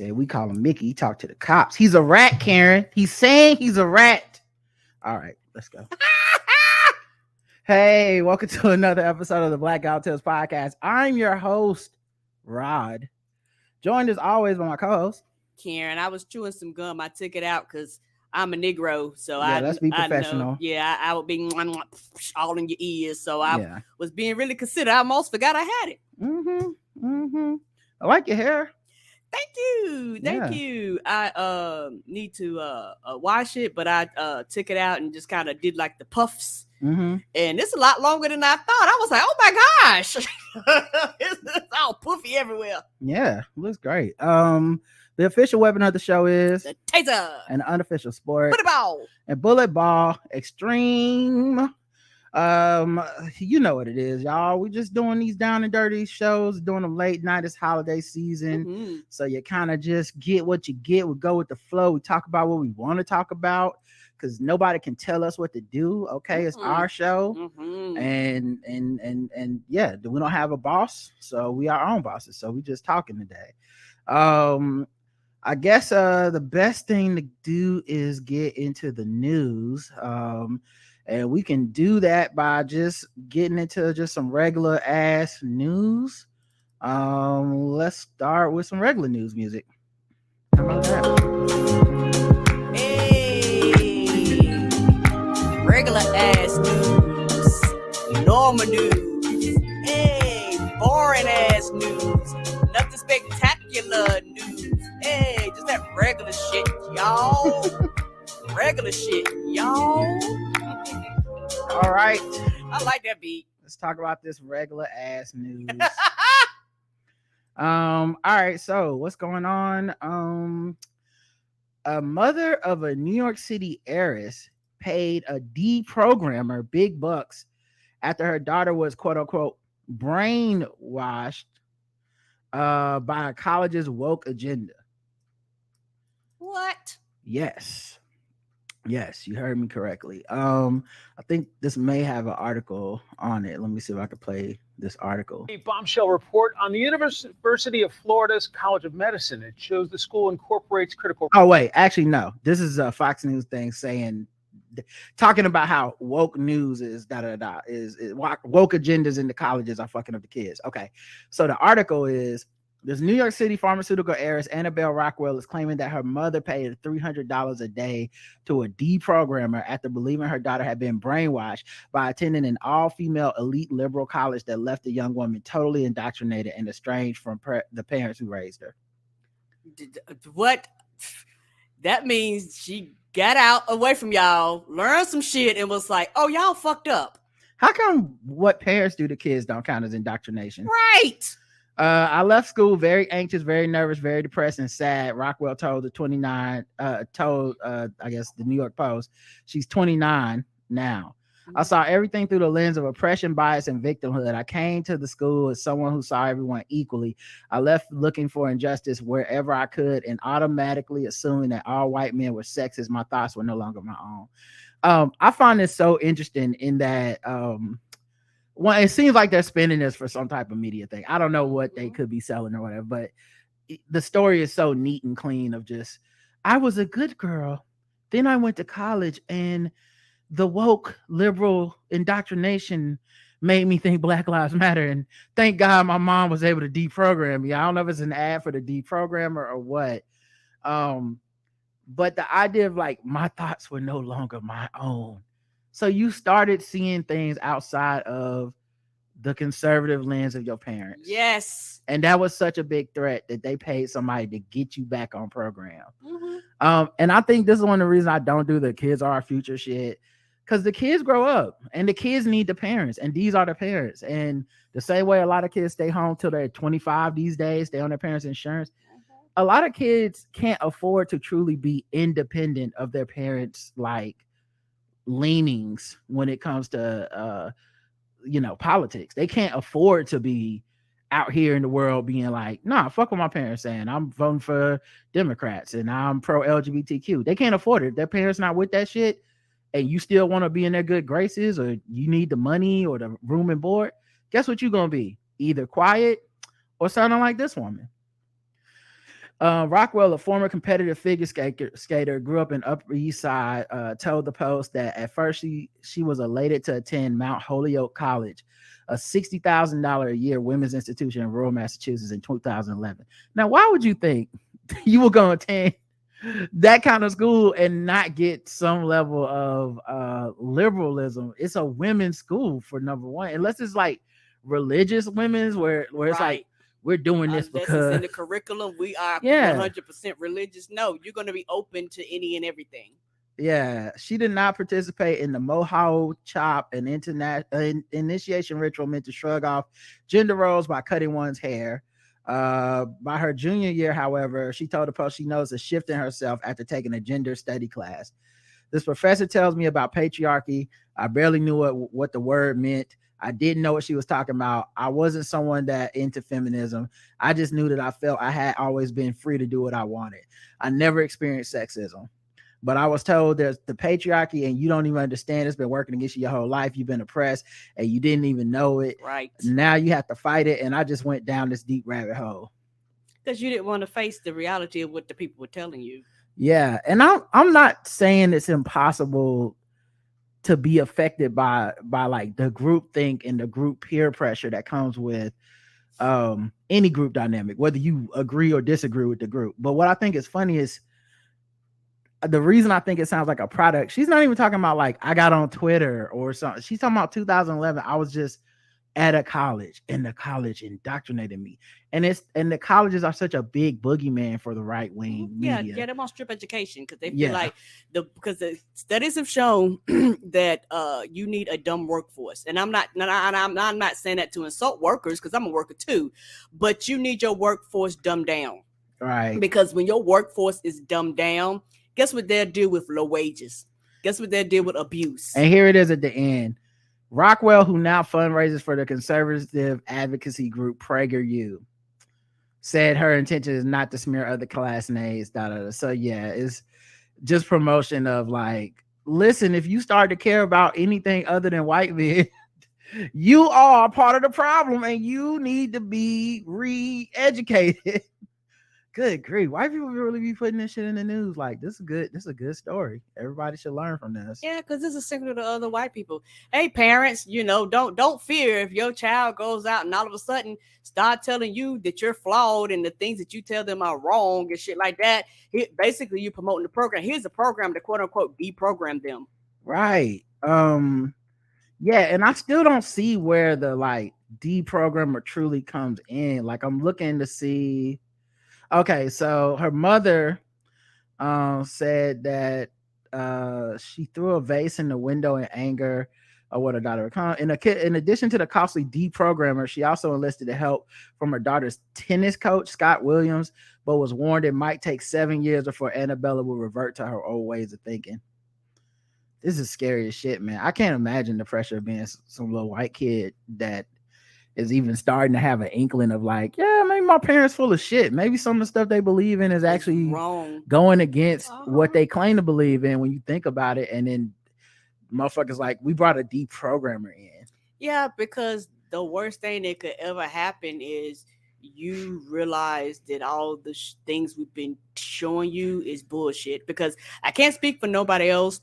said we call him Mickey. He talked to the cops. He's a rat, Karen. He's saying he's a rat. All right, let's go. hey, welcome to another episode of the Black Guy Who Tips podcast. I'm your host, Rod. Joined as always by my co-host. Karen. I was chewing some gum. I took it out because I'm a Negro, so Yeah, I let's be I know- professional. yeah, I, I would be all in your ears. So I yeah. was being really considerate. I almost forgot I had it. Mm-hmm. Mm-hmm. I like your hair. Thank you, thank Yeah. you. I uh, need to uh, uh, wash it, but I uh, took it out and just kind of did like the puffs, Mm-hmm. and it's a lot longer than I thought. I was like, oh my gosh, it's, it's all puffy everywhere. Yeah, looks great. Um, the official weapon of the show is The taser, an unofficial sport. it ball. and bullet ball extreme um you know what it is y'all. We're just doing these down and dirty shows doing them late night. It's holiday season. Mhm. so you kind of just get what you get. We go with the flow. We talk about what we want to talk about because nobody can tell us what to do. Okay it's Mhm. our show. Mhm. and and and and yeah we don't have a boss so we are our own bosses. So we just talking today. Um i guess uh the best thing to do is get into the news. Um and we can do that by just getting into just some regular ass news um let's start with some regular news music how about that Hey, regular ass news, normal news. Hey, boring ass news, nothing spectacular news. Hey, just that regular shit, y'all. regular shit, y'all. All right I like that beat. let's talk about this regular ass news Um, all right, so what's going on? Um, a mother of a New York City heiress paid a deprogrammer big bucks after her daughter was quote unquote brainwashed uh by a college's woke agenda. what? Yes. Yes, you heard me correctly. Um, I think this may have an article on it. Let me see if I can play this article. A bombshell report on the University of Florida's College of Medicine. It shows the school incorporates critical Oh wait, actually no. This is a Fox News thing saying talking about how woke news is da da da is, is woke agendas in the colleges are fucking up the kids. Okay, so the article is this New York City pharmaceutical heiress Annabelle Rockwell is claiming that her mother paid three hundred dollars a day to a deprogrammer after believing her daughter had been brainwashed by attending an all-female elite liberal college that left the young woman totally indoctrinated and estranged from per- the parents who raised her. What? That means she got out away from y'all, learned some shit, and was like, "Oh, y'all fucked up." How come what parents do to kids don't count as indoctrination? Right. Uh, I left school very anxious, very nervous, very depressed, and sad. Rockwell told the 29, uh, told uh, I guess the New York Post, she's 29 now. I saw everything through the lens of oppression, bias, and victimhood. I came to the school as someone who saw everyone equally. I left looking for injustice wherever I could and automatically assuming that all white men were sexist. My thoughts were no longer my own. Um, I find this so interesting in that um well, it seems like they're spending this for some type of media thing. I don't know what they Mhm. could be selling or whatever, but the story is so neat and clean of just I was a good girl. Then I went to college and the woke liberal indoctrination made me think Black Lives Matter. And thank God my mom was able to deprogram me. I don't know if it's an ad for the deprogrammer or what. Um, but the idea of like my thoughts were no longer my own. So you started seeing things outside of the conservative lens of your parents. Yes. And that was such a big threat that they paid somebody to get you back on program. Mhm. Um, and I think this is one of the reasons I don't do the kids are our future shit. Because the kids grow up and the kids need the parents, and these are the parents. And the same way a lot of kids stay home till they're 25 these days, stay on their parents' insurance. A lot of kids can't afford to truly be independent of their parents' like leanings when it comes to uh you know politics. They can't afford to be out here in the world being like, nah, fuck what my parents saying. I'm voting for Democrats and I'm pro LGBTQ. They can't afford it. Their parents not with that shit, and you still want to be in their good graces, or you need the money or the room and board. Guess what you're gonna be? Either quiet or sounding like this woman. Uh, Rockwell, a former competitive figure skater, skater, grew up in Upper East Side. Uh, told the Post that at first she she was elated to attend Mount Holyoke College, a sixty thousand dollar a year women's institution in rural Massachusetts in 2011. Now, why would you think you were going to attend that kind of school and not get some level of uh, liberalism? It's a women's school for number one, unless it's like religious women's where where it's Right. like we're doing this because in the curriculum we are Yeah. 100% religious. No, you're going to be open to any and everything. Yeah, she did not participate in the Moho chop and internet uh, in- initiation ritual meant to shrug off gender roles by cutting one's hair. Uh, by her junior year, however, she told the post she knows a shift in herself after taking a gender study class. This professor tells me about patriarchy. I barely knew what, what the word meant. I didn't know what she was talking about. I wasn't someone that into feminism. I just knew that I felt I had always been free to do what I wanted. I never experienced sexism but I was told there's the patriarchy and you don't even understand it's been working against you your whole life. You've been oppressed and you didn't even know it. Right. Now you have to fight it. And I just went down this deep rabbit hole. Because you didn't want to face the reality of what the people were telling you. Yeah. And I'm I'm not saying it's impossible to be affected by by like the group think and the group peer pressure that comes with um any group dynamic, whether you agree or disagree with the group. But what I think is funny is the reason I think it sounds like a product, she's not even talking about like I got on Twitter or something. She's talking about 2011. I was just at a college and the college indoctrinated me. And it's and the colleges are such a big boogeyman for the right wing Yeah, media. get them on strip education because they feel Yeah. like the because the studies have shown that uh you need a dumb workforce, and I'm not and I'm not, I'm not saying that to insult workers because I'm a worker too, but you need your workforce dumbed down Right. because when your workforce is dumbed down, guess what they'll do with low wages? Guess what they'll do with abuse? And here it is at the end. Rockwell, who now fundraises for the conservative advocacy group PragerU, said her intention is not to smear other classmates. Da, da, da. So yeah, it's just promotion of like, listen, if you start to care about anything other than white men, you are part of the problem, and you need to be re-educated. Good grief, white people really be putting this shit in the news. Like this is good. This is a good story. Everybody should learn from this. Yeah, because this is similar to other white people. Hey, parents, you know, don't don't fear if your child goes out and all of a sudden start telling you that you're flawed and the things that you tell them are wrong and shit like that. He, basically, you promoting the program. Here's a program to quote unquote deprogram them. Right. Um yeah, and I still don't see where the like deprogrammer truly comes in. Like I'm looking to see okay, so her mother um said that uh she threw a vase in the window in anger or what her daughter. In, a, in addition to the costly deprogrammer, she also enlisted the help from her daughter's tennis coach, Scott Williams, but was warned it might take seven years before Annabella will revert to her old ways of thinking this is scary as shit, man. I can't imagine the pressure of being some little white kid that is even starting to have an inkling of like, yeah, maybe my parents full of shit. Maybe some of the stuff they believe in is actually wrong. going against what Uh-huh. they claim to believe in when you think about it. And then motherfuckers like, we brought a deprogrammer in. Yeah, because the worst thing that could ever happen is you realize that all the sh- things we've been showing you is bullshit. Because I can't speak for nobody else,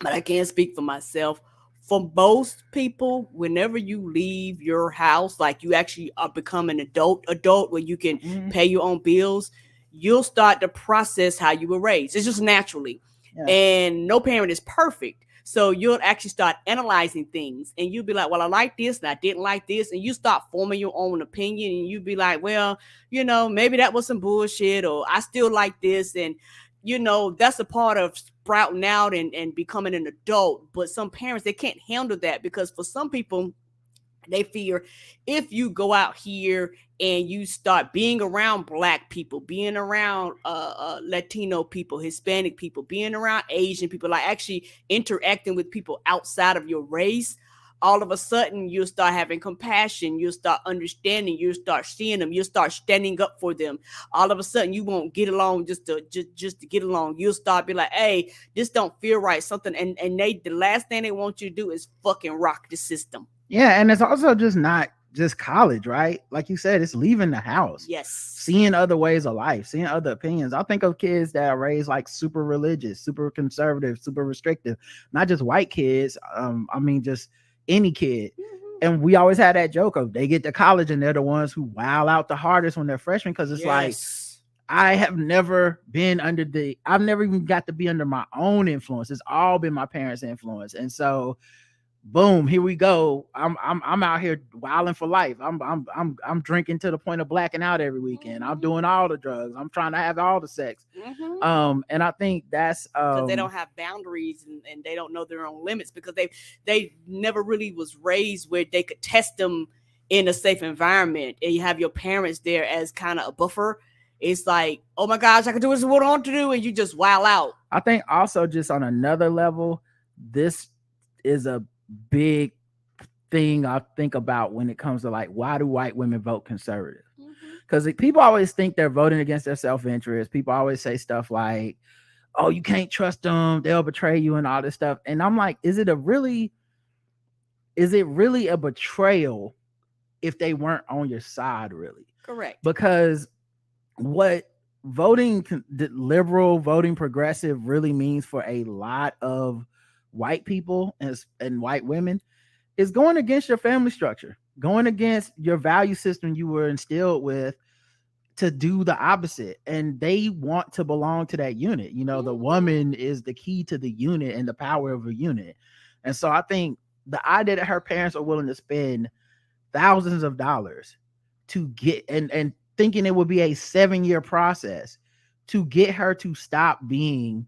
but I can speak for myself. For most people, whenever you leave your house, like you actually are become an adult, adult where you can Mhm. pay your own bills, you'll start to process how you were raised. It's just naturally. Yeah. And no parent is perfect. So you'll actually start analyzing things and you'll be like, well, I like this and I didn't like this. And you start forming your own opinion and you'll be like, well, you know, maybe that was some bullshit or I still like this. And, you know, that's a part of sprouting out and, and becoming an adult. But some parents, they can't handle that because for some people, they fear if you go out here and you start being around black people being around uh, uh latino people hispanic people being around asian people like actually interacting with people outside of your race all of a sudden you'll start having compassion you'll start understanding you'll start seeing them you'll start standing up for them all of a sudden you won't get along just to just, just to get along you'll start be like hey this don't feel right something and and they the last thing they want you to do is fucking rock the system Yeah, and it's also just not just college, right? Like you said, it's leaving the house. Yes. Seeing other ways of life, seeing other opinions. I think of kids that are raised like super religious, super conservative, super restrictive, not just white kids. Um, I mean, just any kid. Mhm. And we always had that joke of they get to college and they're the ones who wow out the hardest when they're freshmen because it's like I have never been under the I've never even got to be under my own influence. It's all been my parents' influence. And so boom, here we go. I'm I'm I'm out here wilding for life. I'm I'm I'm I'm drinking to the point of blacking out every weekend. I'm Mhm. doing all the drugs. I'm trying to have all the sex. Mhm. Um and I think that's um because they don't have boundaries and, and they don't know their own limits because they they never really was raised where they could test them in a safe environment and you have your parents there as kind of a buffer it's like oh my gosh i can do what i want to do and you just wow out I think also just on another level, this is a big thing I think about when it comes to like why do white women vote conservative? Mm-hmm. Because people always think they're voting against their self-interest. People always say stuff like, "Oh, you can't trust them; they'll betray you," and all this stuff. And I'm like, is it a really, is it really a betrayal if they weren't on your side, really? correct because what voting liberal voting progressive really means for a lot of white people and, and white women is going against your family structure going against your value system you were instilled with to do the opposite and they want to belong to that unit you know the Mhm. woman is the key to the unit and the power of a unit and so i think the idea that her parents are willing to spend thousands of dollars to get and and thinking it would be a seven year process to get her to stop being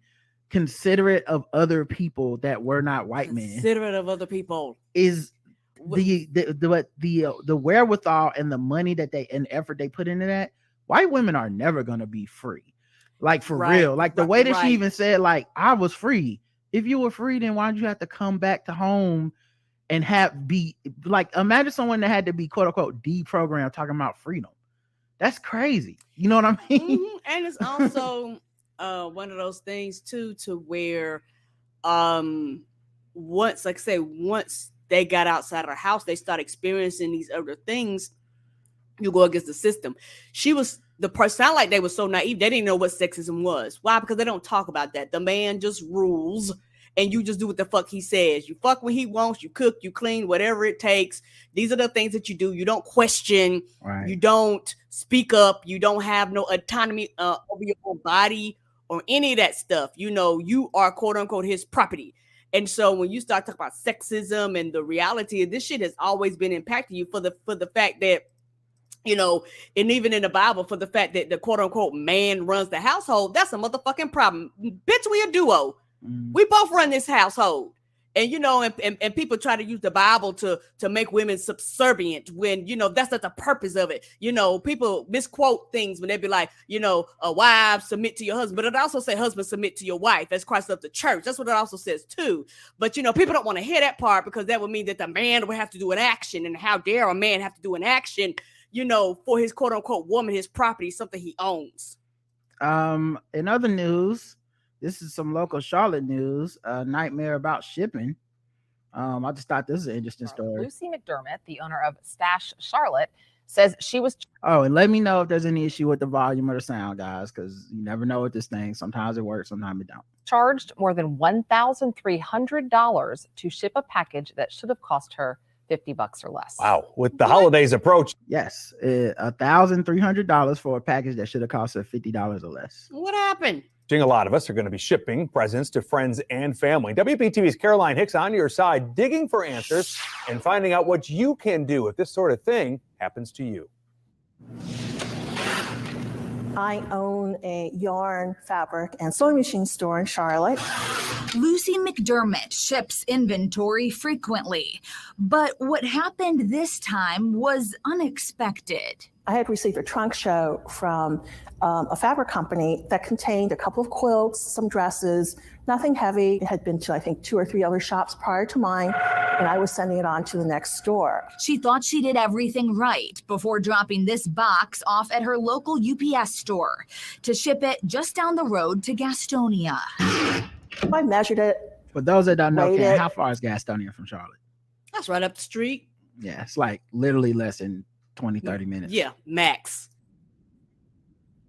considerate of other people that were not white men considerate of other people. is Wh- the the the the, uh, the wherewithal and the money that they and effort they put into that white women are never gonna be free. Like for Right, real. Like the ri- way that right. she even said like i was free. If you were free then why'd you have to come back to home and have be like imagine someone that had to be quote unquote deprogrammed talking about freedom. That's crazy. You know what i mean? Mhm, and it's also uh one of those things too to where um once like I say once they got outside of the house they start experiencing these other things you go against the system. She was the person sound like they were so naive they didn't know what sexism was. Why? Because they don't talk about that. The man just rules and you just do what the fuck he says. You fuck when he wants you cook you clean whatever it takes. These are the things that you do. You don't question right. you don't speak up you don't have no autonomy uh, over your own body or any of that stuff you know you are quote unquote his property and so when you start talking about sexism and the reality of this shit has always been impacting you for the for the fact that you know, and even in the Bible, for the fact that the quote unquote man runs the household, that's a motherfucking problem. Bitch, we a duo. Mm. We both run this household. And you know, and, and, and people try to use the Bible to to make women subservient when you know that's not the purpose of it. You know, people misquote things when they be like, you know, a wife submit to your husband, but it also say husband submit to your wife as Christ of the church. That's what it also says too. But you know, people don't want to hear that part because that would mean that the man would have to do an action, and how dare a man have to do an action, you know, for his quote unquote woman, his property, something he owns. Um, in other news, this is some local Charlotte news. A nightmare about shipping. Um, I just thought this is an interesting story. Lucy McDermott, the owner of Stash Charlotte, says she was Oh, and let me know if there's any issue with the volume of the sound, guys, because you never know with this thing. Sometimes it works, sometimes it don't. charged more than $1,300 to ship a package that should have cost her 50 bucks or less. Wow. With the holidays approach, Yes, a thousand three hundred dollars for a package that should have cost her fifty dollars or less. What happened? A lot of us are going to be shipping presents to friends and family. WBTV's Caroline Hicks on your side, digging for answers and finding out what you can do if this sort of thing happens to you. I own a yarn, fabric, and sewing machine store in Charlotte. Lucy McDermott ships inventory frequently, but what happened this time was unexpected. I had received a trunk show from um, a fabric company that contained a couple of quilts, some dresses, nothing heavy. It had been to, I think, two or three other shops prior to mine, and I was sending it on to the next store. She thought she did everything right before dropping this box off at her local UPS store to ship it just down the road to Gastonia. I measured it. For those that don't know, Ken, how far is Gastonia from Charlotte? That's right up the street. Yeah, it's like literally less than 20, 30 minutes. Yeah, max.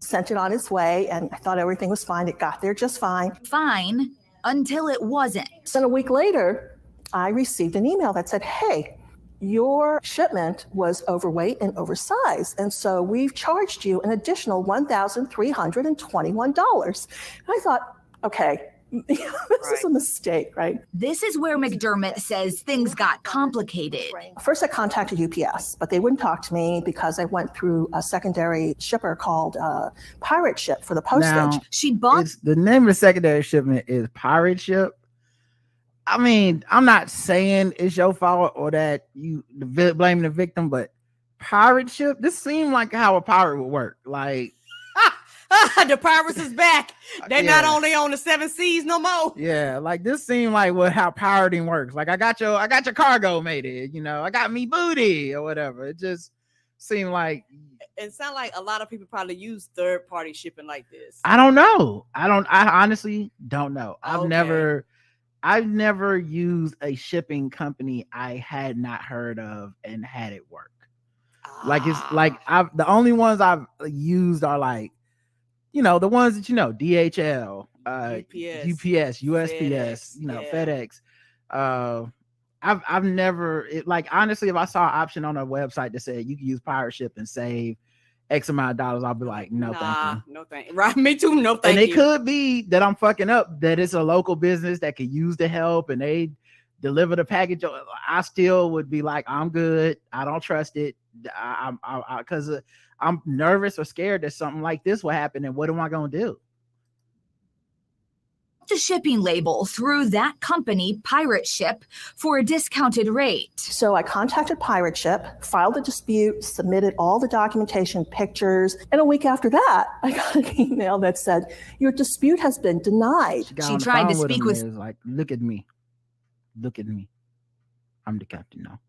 Sent it on its way, and I thought everything was fine. It got there just fine. Fine until it wasn't. Then a week later, I received an email that said, Hey, your shipment was overweight and oversized. And so we've charged you an additional $1,321. I thought, okay, this is a mistake, right? This is where McDermott says things got complicated. First, I contacted UPS, but they wouldn't talk to me because I went through a secondary shipper called uh, Pirate Ship for the postage. Now, She bought the name of the secondary shipment is Pirate Ship. I mean, I'm not saying it's your fault or that you the vi- blaming the victim, but pirate ship. This seemed like how a pirate would work. Like, the pirates is back. They're not only on the seven seas no more. yeah, like this seemed like what how pirating works. Like, I got your I got your cargo made it. You know, I got me booty or whatever. It just seemed like And sound like a lot of people probably use third party shipping like this. I don't know. I don't. I honestly don't know. I've Okay. never, I've never used a shipping company I had not heard of and had it work. Like it's like Ah. I've the only ones I've used are like, you know, the ones that you know, DHL, uh, UPS, UPS, USPS, FedEx, you know, yeah. FedEx. Uh, I've I've never it, like honestly, if I saw an option on a website that said you can use pirate ship and save X amount of dollars, I'll be like, no, thank you no thank Right, me too. No thank and it could be that I'm fucking up, that it's a local business that could use the help and they deliver the package. uh, I still would be like, I'm good. I don't trust it. I, I'm I, because I'm nervous or scared that something like this will happen. And what am I gonna do? the shipping label through that company, Pirate Ship, for a discounted rate. So I contacted Pirate Ship, filed a dispute, submitted all the documentation, pictures, and a week after that, I got an email that said, Your dispute has been denied. got She tried to speak him with- and was like, look at me, look at me. I'm the captain now.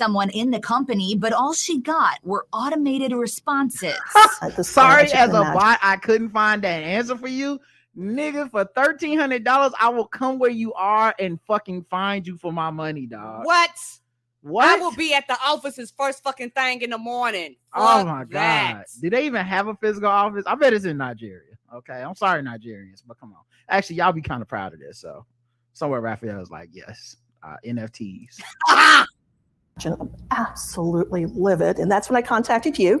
Someone in the company, but all she got were automated responses. At this point, Sorry, as a bot, I couldn't find that answer for you. Nigga, for thirteen hundred dollars, I will come where you are and fucking find you for my money, dog. what? What? I will be at the office's first fucking thing in the morning. Oh Fuck my god! that. Do they even have a physical office? I bet it's in Nigeria. Okay, I'm sorry, Nigerians, but come on. Actually, y'all be kind of proud of this. So somewhere Raphael is like, yes, uh, NFTs. Ah! I'm absolutely livid. And that's when I contacted you.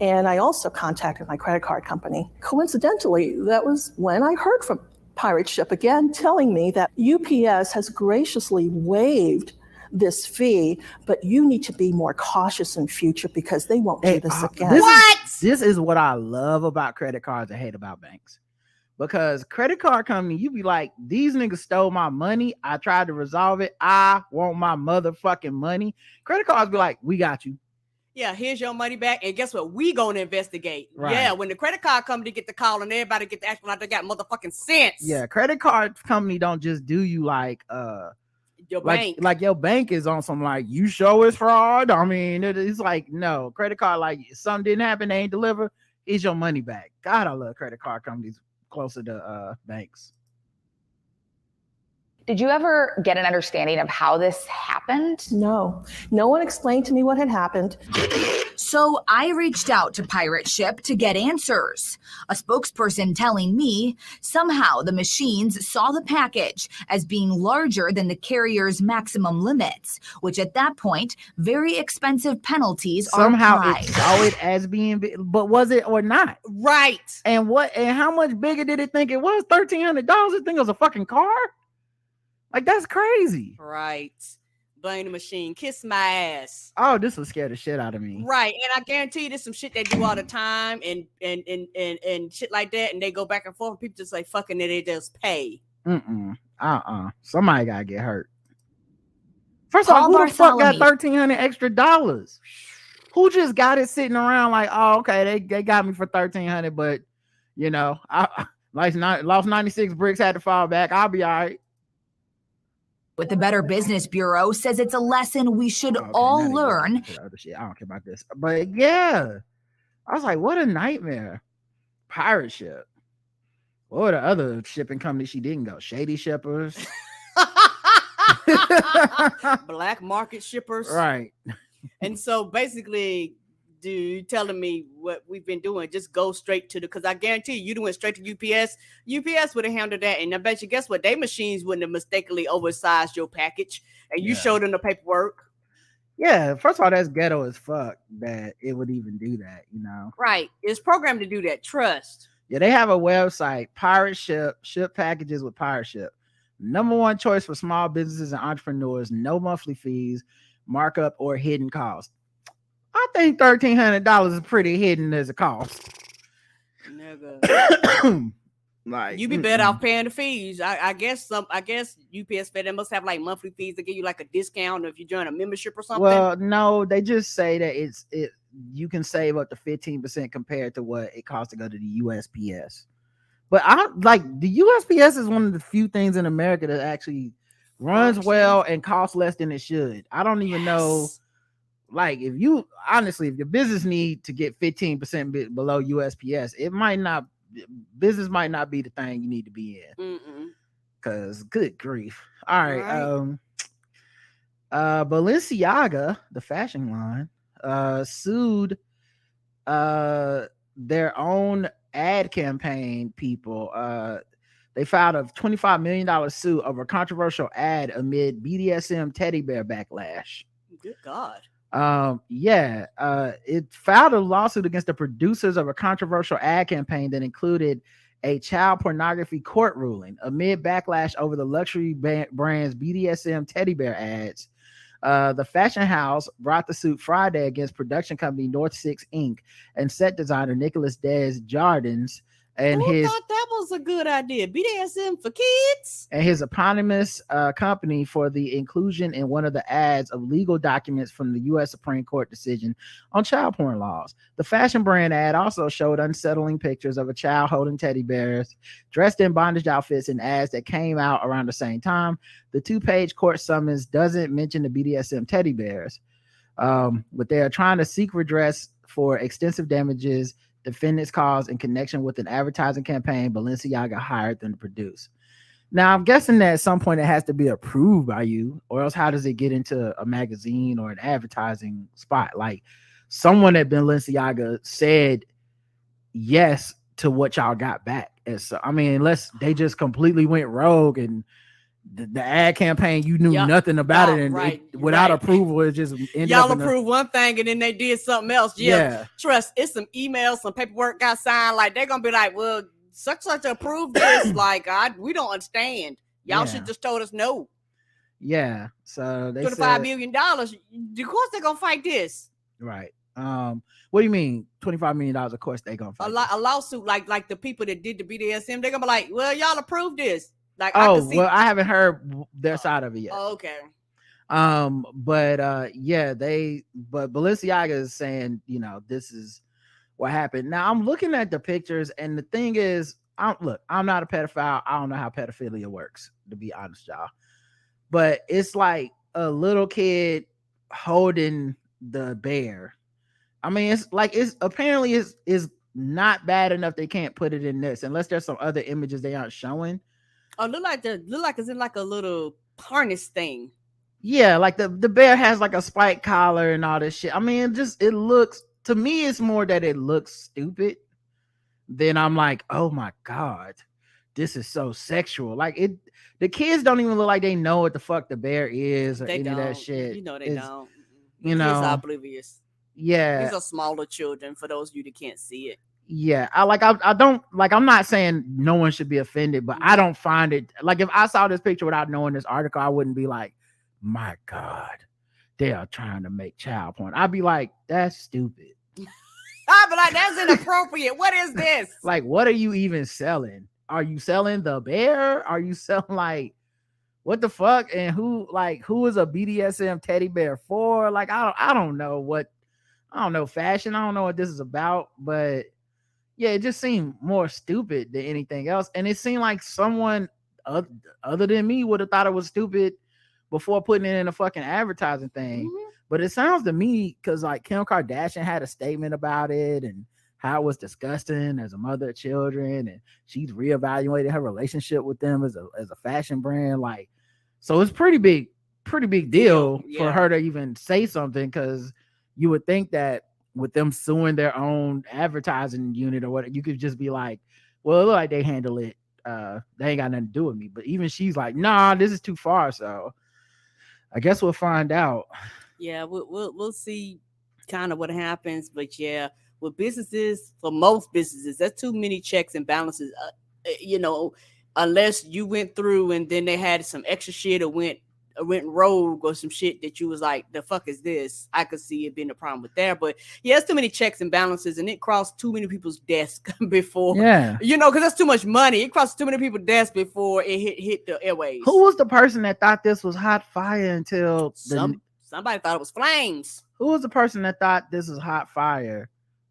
And I also contacted my credit card company. Coincidentally, that was when I heard from Pirate Ship again telling me that UPS has graciously waived this fee, but you need to be more cautious in future because they won't do this uh, again. this is- What? This is what I love about credit cards and hate about banks. Because credit card company, you be like, these niggas stole my money. I tried to resolve it. I want my motherfucking money. Credit cards be like, we got you. Yeah, here's your money back. And guess what? We gonna investigate. Right. Yeah, when the credit card company get the call and everybody get the action like they got motherfucking sense. Yeah, credit card company don't just do you like uh Your like bank. like your bank is on some like you show it's fraud. I mean, it- it's like no credit card like something didn't happen, they ain't deliver. Is your money back? God, I love credit card companies closer to uh banks. Did you ever get an understanding of how this happened? No, no one explained to me what had happened. So I reached out to Pirate Ship to get answers. A spokesperson telling me somehow the machines saw the package as being larger than the carrier's maximum limits, which at that point, very expensive penalties Somehow are it applied. saw it as being, but was it or not? right. And what and how much bigger did it think it was? Thirteen hundred dollars. It think it was a fucking car. Like that's crazy. Right. Blame the machine. Kiss my ass. Oh, this will scare the shit out of me. Right. And I guarantee you there's some shit they do all the time and and and and, and shit like that. And they go back and forth. And people just like fucking it, they just pay. Mm-mm. Uh-uh. Somebody gotta get hurt. First Paul of all, who the fuck got thirteen hundred extra dollars? Who just got it sitting around like, oh, okay, they, they got me for thirteen hundred, but you know, I, I like not lost ninety six bricks, had to fall back. I'll be all right. With the Better Business Bureau says it's a lesson we should okay, all now they go learn other shit. I don't care about this, but yeah, I was like, what a nightmare. Pirate ship. What were the other shipping companies she didn't go? Shady Shippers. Black market shippers. right. And so basically, dude, telling me what we've been doing, just go straight to the because I guarantee you, you went straight to UPS. UPS would have handled that. And I bet you, guess what? They machines wouldn't have mistakenly oversized your package and you Yeah. showed them the paperwork. Yeah. First of all, that's ghetto as fuck that it would even do that. You know. Right. It's programmed to do that. Trust. Yeah, they have a website, Pirate Ship, ship packages with Pirate Ship. Number one choice for small businesses and entrepreneurs, no monthly fees, markup, or hidden cost. I think thirteen hundred dollars is pretty hidden as a cost. Nigga. like You be better mm-mm. off paying the fees. I, I guess some I guess UPS Fed they must have like monthly fees to give you like a discount if you join a membership or something. Well, no, they just say that it's it. You can save up to fifteen percent compared to what it costs to go to the USPS. But I like the USPS is one of the few things in America that actually runs well and costs less than it should. I don't even know. Like, if you honestly, if your business need to get fifteen percent below USPS, it might not. Business might not be the thing you need to be in. Mm-mm. Cause good grief. All right. Right. Um uh Balenciaga, the fashion line, uh sued uh their own ad campaign people. Uh they filed a $25 million suit over a controversial ad amid BDSM teddy bear backlash. Good God. Um, yeah, uh, it filed a lawsuit against the producers of a controversial ad campaign that included a child pornography court ruling amid backlash over the luxury brand's BDSM teddy bear ads. Uh, the fashion house brought the suit Friday against production company North Six Inc. and set designer Nicholas Des Jardins and Who his thought that was a good idea? BDSM for kids? and his eponymous uh, company for the inclusion in one of the ads of legal documents from the U.S. Supreme Court decision on child porn laws. The fashion brand ad also showed unsettling pictures of a child holding teddy bears, dressed in bondage outfits, and ads that came out around the same time. The two-page court summons doesn't mention the BDSM teddy bears, um, but they are trying to seek redress for extensive damages defendants cause in connection with an advertising campaign Balenciaga hired them to produce. Now, I'm guessing that at some point it has to be approved by you, or else how does it get into a magazine or an advertising spot? Like someone at Balenciaga said yes to what y'all got back. So, I mean, unless they just completely went rogue and the, the ad campaign, you knew Yup. nothing about it, and it- without right. approval, it just Y'all approved one thing and then they did something else. Yeah. yeah, Trust, it's some emails, some paperwork got signed. Like they're gonna be like, well, such such approved this. like, I we don't understand. Y'all Yeah. should just told us no. yeah. So they Twenty-five said, million dollars. Of course they're gonna fight this. right. Um, what do you mean? Twenty five million dollars? Of course they're gonna A, fight. lo- a lawsuit like like the people that did the BDSM, they're gonna be like, well, y'all approved this. Like, Oh see. well, I haven't heard their Oh. side of it yet. Oh, okay. Um, but uh, yeah, they but Balenciaga is saying, you know, this is what happened. Now I'm looking at the pictures, and the thing is, I'm look, I'm not a pedophile. I don't know how pedophilia works, to be honest, y'all. But it's like a little kid holding the bear. I mean, it's like it's apparently is is not bad enough they can't put it in this unless there's some other images they aren't showing. Oh, look like the look like it's in like a little harness thing. Yeah, like the the bear has like a spike collar and all this shit. I mean, it just it looks to me it's more that it looks stupid. Then I'm like, oh my god, this is so sexual. Like it, the kids don't even look like they know what the fuck the bear is or They any don't. of that shit. You know they It's- don't. you Kids are know, oblivious. Yeah, These are smaller children. For those of you that can't see it. Yeah. I like I, I don't like I'm not saying no one should be offended, but I don't find it like if I saw this picture without knowing this article, I wouldn't be like, my god, they are trying to make child porn. I'd be like, that's stupid. Ah, but like that's inappropriate. what is this? like what are you even selling are you selling the bear are you selling like what the fuck and who like who is a bdsm teddy bear for like i don't i don't know what i don't know fashion i don't know what this is about but yeah it just seemed more stupid than anything else and it seemed like someone other than me would have thought it was stupid before putting it in a fucking advertising thing Mhm. but it sounds to me because like Kim Kardashian had a statement about it and how it was disgusting as a mother of children, and she's reevaluated her relationship with them as a as a fashion brand. Like, so it's pretty big pretty big deal Deal, for her to even say something because you would think that with them suing their own advertising unit or what, you could just be like, well, it look like they handle it. Uh, they ain't got nothing to do with me. But even she's like, nah, this is too far. So I guess we'll find out. yeah, we'll we'll, we'll see kind of what happens. But yeah, with businesses, for most businesses, that's too many checks and balances. Uh, uh, you know, unless you went through and then they had some extra shit or went went rogue or some shit that you was like, the fuck is this? I could see it being a problem with there. But yeah, it's too many checks and balances, and it crossed too many people's desk before. Yeah. You know, because that's too much money. It crossed too many people's desk before it hit hit the airways. Who was the person that thought this was hot fire until the, Some, somebody thought it was flames. who was the person that thought this was hot fire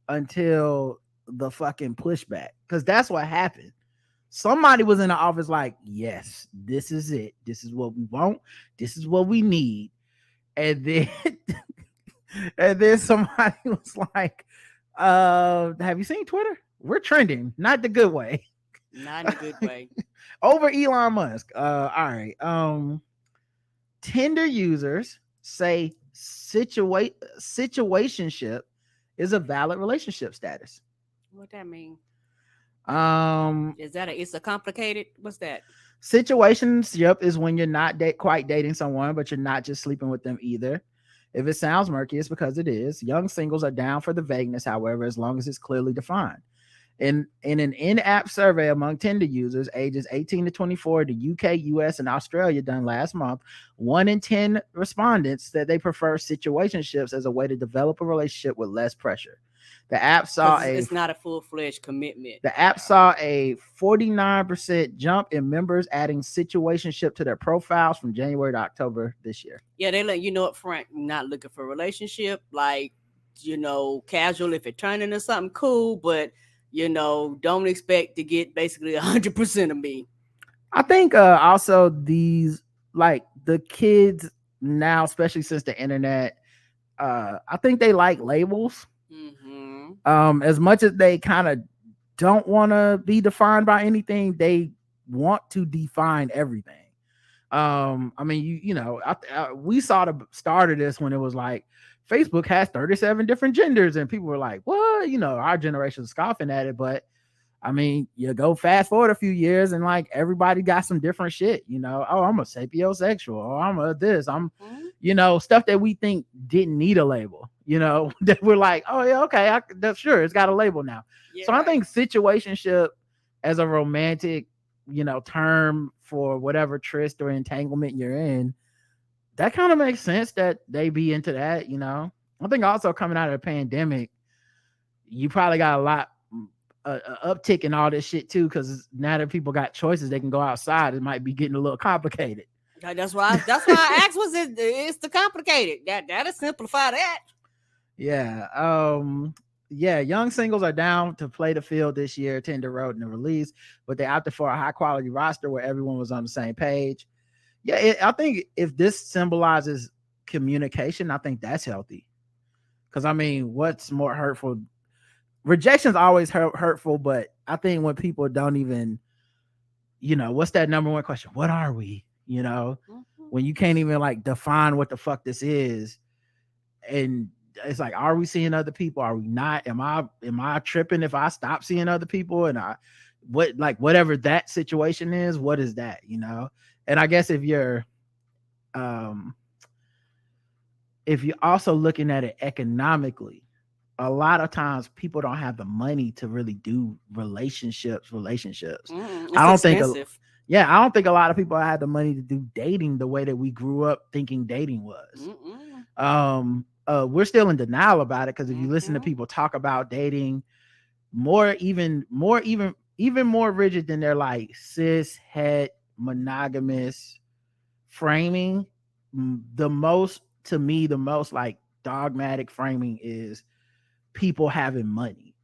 until the fucking pushback? Because that's what happened. Somebody was in the office like, yes, this is it. This is what we want. This is what we need. And then and then somebody was like, uh, have you seen Twitter? We're trending, not the good way. Not in a good way. over Elon Musk. Uh, all right. Um, Tinder users say situate situationship is a valid relationship status. what that mean? Um, Is that a it's a complicated? What's that? situationship is when you're not da- quite dating someone, but you're not just sleeping with them either. If it sounds murky, it's because it is. Young singles are down for the vagueness, however, as long as it's clearly defined. In in an in-app survey among Tinder users ages 18 to 24, the UK, US, and Australia done last month, one in 10 respondents said they prefer situationships as a way to develop a relationship with less pressure. The app saw 'Cause a it's not a full fledged commitment. the app saw a 49% jump in members adding situationship to their profiles from January to October this year. Yeah, they let you know up front, not looking for a relationship, like you know, casual if it turned into something cool, but you know, don't expect to get basically hundred percent of me. I think uh also these like the kids now, especially since the internet, uh I think they like labels. hmm Um, as much as they kind of don't want to be defined by anything, they want to define everything. Um, I mean, you you know, I, I, we saw the start of this when it was like Facebook has 37 different genders, and people were like, "What?" You know, our generation scoffing at it, but I mean, you go fast forward a few years, and like everybody got some different shit. You know, oh, I'm a sapiosexual, or I'm a this, I'm Mm-hmm. You know, stuff that we think didn't need a label, you know, that we're like, oh yeah, okay, I, that's sure it's got a label now. Yeah, so I think situationship as a romantic, you know, term for whatever tryst or entanglement you're in, that kind of makes sense that they be into that, you know. I think also coming out of the pandemic, you probably got a lot mm, a, a uptick in all this shit too, because now that people got choices, they can go outside. It might be getting a little complicated. That- That's why. That's why I asked. Was it? It's the complicated. That that'll simplify that. Yeah. Um, yeah, young singles are down to play the field this year, Tinder wrote in the release, but they opted for a high quality roster where everyone was on the same page. Yeah, it, I think if this symbolizes communication, I think that's healthy. Because I mean, what's more hurtful? Rejection's always hurt, hurtful, but I think when people don't even, you know, what's that number one question? What are we? You know, when you can't even like define what the fuck this is, and it's like, are we seeing other people? Are we not? Am I am I tripping if I stop seeing other people? And I what like whatever that situation is, what is that? You know? And I guess if you're um if you're also looking at it economically, a lot of times people don't have the money to really do relationships, relationships. Mm, I don't it's think expensive. Yeah, I don't think a lot of people had the money to do dating the way that we grew up thinking dating was Mm-mm. um uh we're still in denial about it because if you listen to Mhm. people talk about dating more even more even even more rigid than their like cis het monogamous framing the most to me the most like dogmatic framing is people having money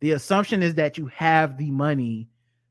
the assumption is that you have the money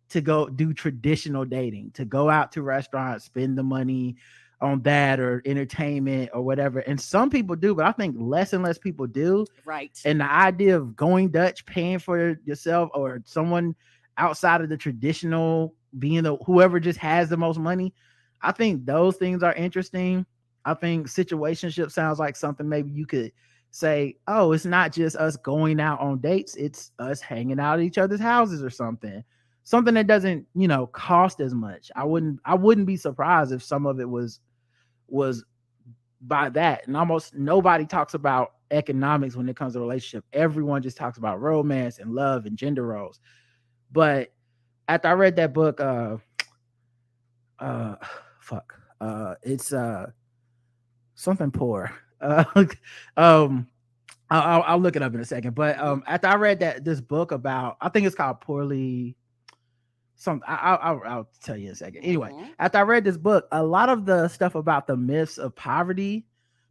to go do traditional dating to go out to restaurants spend the money on that or entertainment or whatever. And some people do, but I think less and less people do. Right. And the idea of going Dutch, paying for yourself, or someone outside of the traditional being the whoever just has the most money, I think those things are interesting. I think situationship sounds like something maybe you could say, oh, it's not just us going out on dates, it's us hanging out at each other's houses or something. Something that doesn't, you know, cost as much. I wouldn't I wouldn't be surprised if some of it was was by that. And almost nobody talks about economics when it comes to relationship. Everyone just talks about romance and love and gender roles. But after I read that book, uh uh fuck. Uh it's uh something poor. Uh um I'll, I'll look it up in a second. But um after I read that this book about I think it's called Poorly some I, will I'll tell you in a second. Anyway, Mhm. after I read this book, a lot of the stuff about the myths of poverty,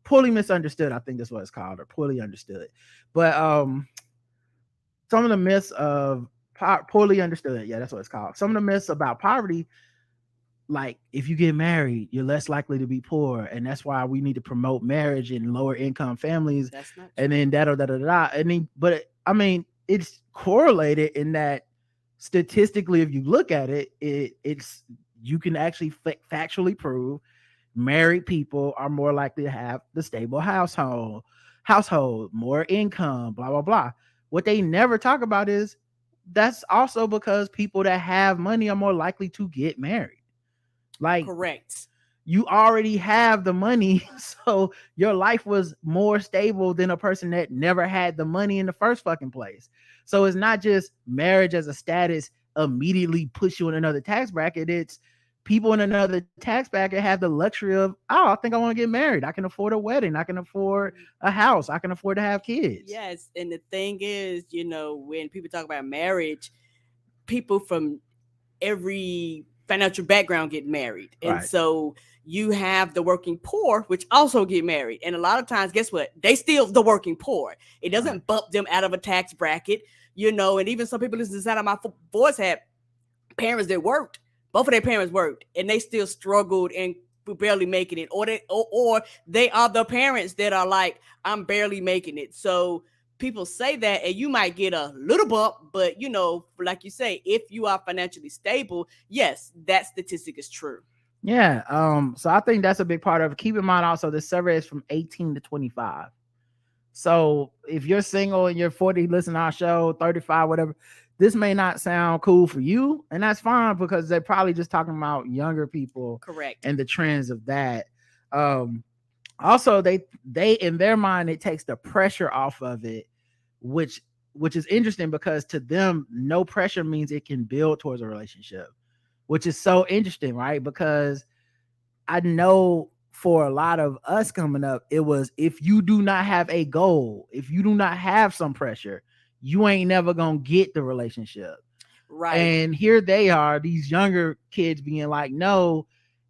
poorly misunderstood, I think that's what it's called, or poorly understood. But um, some of the myths of po- poorly understood, yeah, that's what it's called. Some of the myths about poverty, like if you get married, you're less likely to be poor, and that's why we need to promote marriage in lower income families That's not and then da da da da da. And then, but I mean, it's correlated in that statistically, if you look at it, it it's you can actually fa- factually prove married people are more likely to have the stable household, household, more income, blah blah blah. What they never talk about is that's also because people that have money are more likely to get married. Like correct. you already have the money, so your life was more stable than a person that never had the money in the first fucking place. So it's not just marriage as a status immediately push you in another tax bracket. It's people in another tax bracket have the luxury of, oh, I think I want to get married. I can afford a wedding. I can afford a house. I can afford to have kids. Yes, and the thing is, you know, when people talk about marriage, people from every financial background get married. And Right. so you have the working poor, which also get married. And a lot of times, guess what? They still the working poor. It doesn't bump them out of a tax bracket, you know. And even some people listen to Side of My voice had parents that worked, both of their parents worked, and they still struggled and were barely making it, or they or, or they are the parents that are like, I'm barely making it. So people say that and you might get a little bump but you know like you say if you are financially stable yes that statistic is true Yeah. Um, so I think that's a big part of it. Keep in mind also this survey is from 18 to 25. So if you're single and you're 40, listen to our show, 35, whatever, this may not sound cool for you, and that's fine because they're probably just talking about younger people correct and the trends of that. Um, also, they they in their mind it takes the pressure off of it, which which is interesting because to them, no pressure means it can build towards a relationship, which is so interesting, right? Because I know for a lot of us coming up, it was if you do not have a goal, if you do not have some pressure, you ain't never gonna get the relationship. right And here they are, these younger kids being like, no,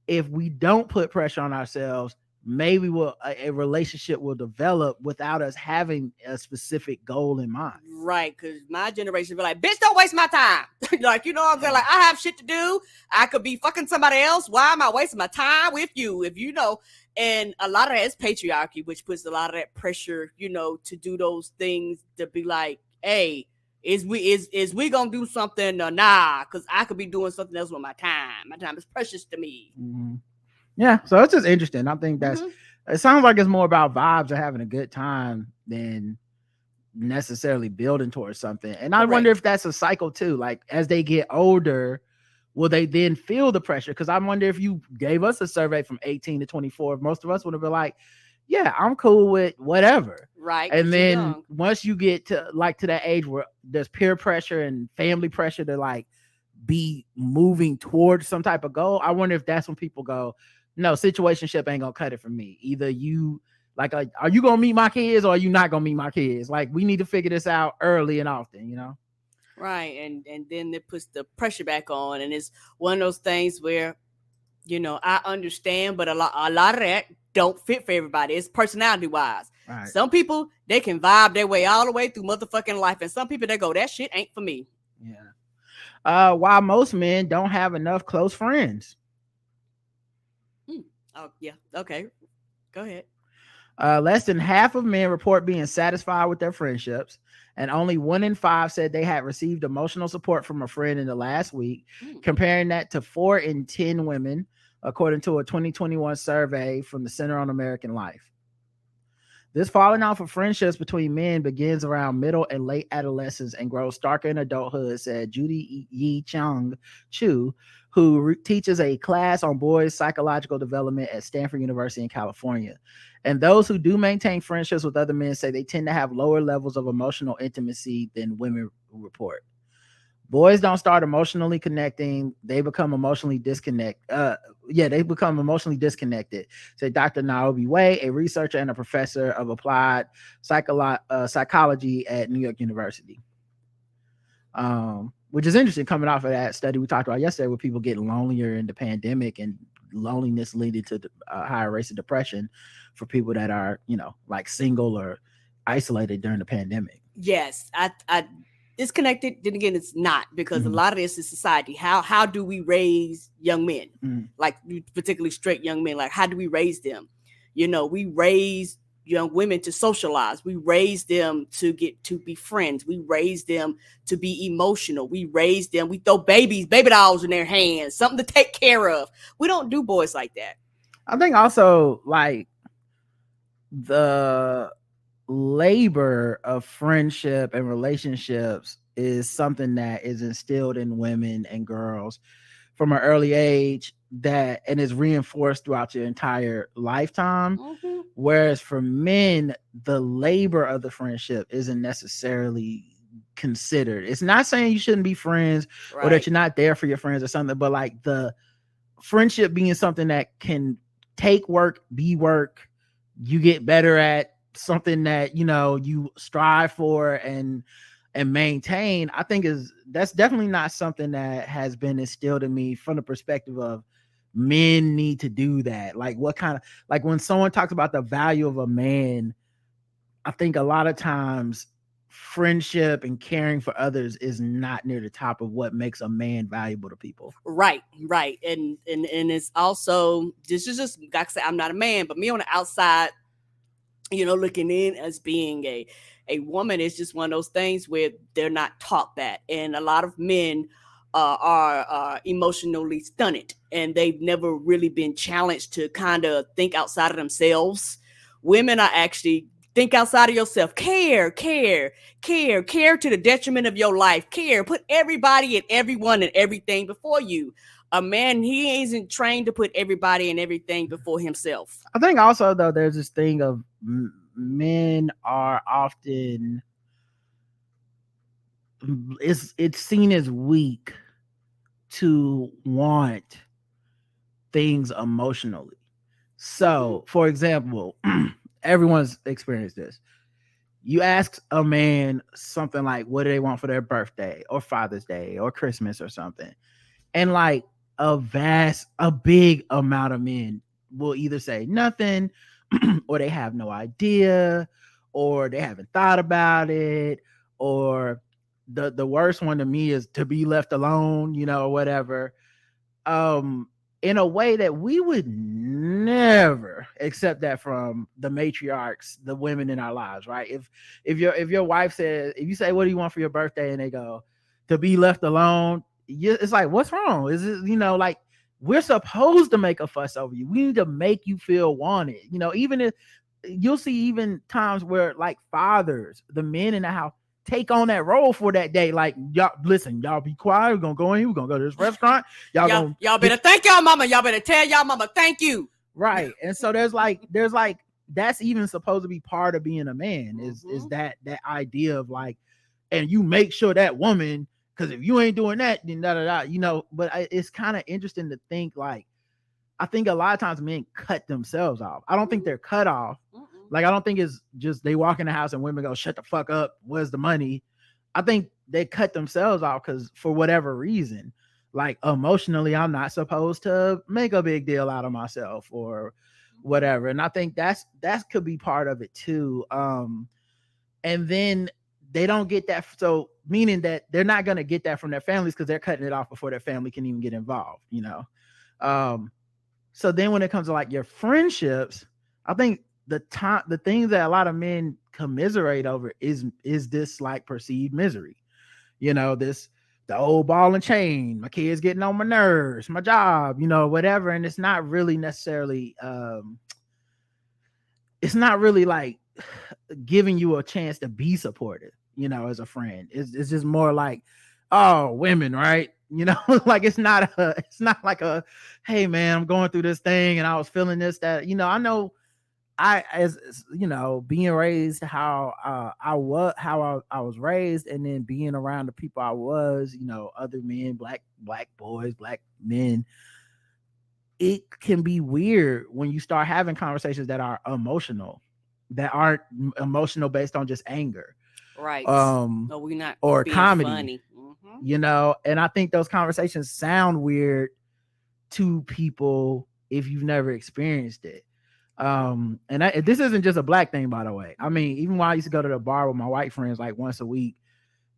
if we don't put pressure on ourselves, maybe we'll, a, a relationship will develop without us having a specific goal in mind. right because my generation be like bitch don't waste my time. Like you know i'm saying like i have shit to do. I could be fucking somebody else. Why am i wasting my time with you? If you know and a lot of that is patriarchy which puts a lot of that pressure you know to do those things to be like hey is we is is we gonna do something or nah? Because i could be doing something else with my time. My time is precious to me. Mhm. Yeah, so it's just interesting. I think that's Mhm. it sounds like it's more about vibes or having a good time than necessarily building towards something. And I wonder if that's a cycle too. Like as they get older, will they then feel the pressure? Because I wonder if you gave us a survey from 18 to 24, most of us would have been like, Yeah, I'm cool with whatever. Right. And then once you get to like to that age where there's peer pressure and family pressure to like be moving towards some type of goal, I wonder if that's when people go, no, situationship ain't gonna cut it for me. Either you like, like, are you gonna meet my kids or are you not gonna meet my kids? Like, we need to figure this out early and often, you know. right and and then it puts the pressure back on and it's one of those things where you know i understand but a lot a lot of that don't fit for everybody it's personality wise right. some people they can vibe their way all the way through motherfucking life and some people they go that shit ain't for me Yeah. Uh, while most men don't have enough close friends. Oh yeah okay go ahead Uh, less than half of men report being satisfied with their friendships, and only one in five said they had received emotional support from a friend in the last week. Mm. Comparing that to four in 10 women according to a 2021 survey from the Center on American Life. This falling off of friendships between men begins around middle and late adolescence and grows starker in adulthood, said Judy Yi Chung Chu, who re- teaches a class on boys' psychological development at Stanford University in California. And those who do maintain friendships with other men say they tend to have lower levels of emotional intimacy than women report. Boys don't start emotionally connecting, they become emotionally disconnect. Uh yeah, they become emotionally disconnected. Said Dr. Niobe Way, a researcher and a professor of applied psycholo- uh, psychology at New York University. Um, which is interesting coming off of that study we talked about yesterday with people getting lonelier in the pandemic and loneliness leading to uh, higher rates of depression for people that are you know like single or isolated during the pandemic yes i i disconnected then again it's not because Mhm. a lot of this is society how how do we raise young men Mhm. like particularly straight young men like how do we raise them you know we raise young women to socialize. We raise them to get to be friends. We raise them to be emotional. We raise them we throw babies baby dolls in their hands something to take care of. We don't do boys like that. I think also like the labor of friendship and relationships is something that is instilled in women and girls from an early age that and is reinforced throughout your entire lifetime. Mm-hmm. Whereas for men the labor of the friendship isn't necessarily considered. It's not saying you shouldn't be friends or that you're not there for your friends or something, but like the friendship being something that can take work, be work, you get better at something that you know you strive for and and maintain, I think is that's definitely not something that has been instilled in me from the perspective of men need to do that. Like what kind of like when someone talks about the value of a man, I think a lot of times friendship and caring for others is not near the top of what makes a man valuable to people. Right, right, and and and it's also this is just like I say I'm not a man, but me on the outside, you know, looking in as being a a woman is just one of those things where they're not taught that, and a lot of men uh, are are emotionally stunted, and they've never really been challenged to kind of think outside of themselves. Women are actually think outside of yourself care care care care to the detriment of your life care put everybody and everyone and everything before you a man he isn't trained to put everybody and everything before himself I think also though there's this thing of men are often it's it's seen as weak to want things emotionally. So, for example, everyone's experienced this. You ask a man something like, what do they want for their birthday or Father's Day or Christmas or something? And like a vast, a big amount of men will either say nothing or they have no idea or they haven't thought about it or the the worst one to me is to be left alone, you know, or whatever. Um in a way that we would never accept that from the matriarchs, the women in our lives, right? If if your if your wife says, if you say, "What do you want for your birthday?" and they go, "To be left alone," you, it's like, what's wrong? Is it you know like we're supposed to make a fuss over you? We need to make you feel wanted, you know. Even if you'll see even times where like fathers, the men in the house take on that role for that day. Like, y'all listen, y'all be quiet. We're gonna go in here, we're gonna go to this restaurant. Y'all, y'all, gonna y'all better thank y'all mama y'all better tell y'all mama thank you right. And so there's like there's like that's even supposed to be part of being a man, is is Mhm. that that idea of like, and you make sure that woman, because if you ain't doing that, then da da da, you know, but I, it's kind of interesting to think like I think a lot of times men cut themselves off. I don't think they're cut off. Like I don't think it's just they walk in the house and women go, shut the fuck up. Where's the money? I think they cut themselves off because for whatever reason, like emotionally, I'm not supposed to make a big deal out of myself or whatever. And I think that's that could be part of it too. Um, and then they don't get that. So meaning that they're not gonna get that from their families because they're cutting it off before their family can even get involved, you know. Um, so then when it comes to like your friendships, I think the time the thing that a lot of men commiserate over is is this like perceived misery. You know, this the old ball and chain. My kids getting on my nerves, my job, you know, whatever. And it's not really necessarily um it's not really like giving you a chance to be supported, you know, as a friend. It's, it's just more like, oh, women, right? You know, like it's not a, it's not like a, hey man, I'm going through this thing and I was feeling this, that, you know, I know I as you know, being raised how uh I was how I, I was raised and then being around the people I was, you know, other men, black black boys, black men, it can be weird when you start having conversations that are emotional, that aren't emotional based on just anger. Right. Um no, we're not or comedy. Mhm. you know and i think those conversations sound weird to people if you've never experienced it um and I, this isn't just a black thing by the way i mean even when i used to go to the bar with my white friends like once a week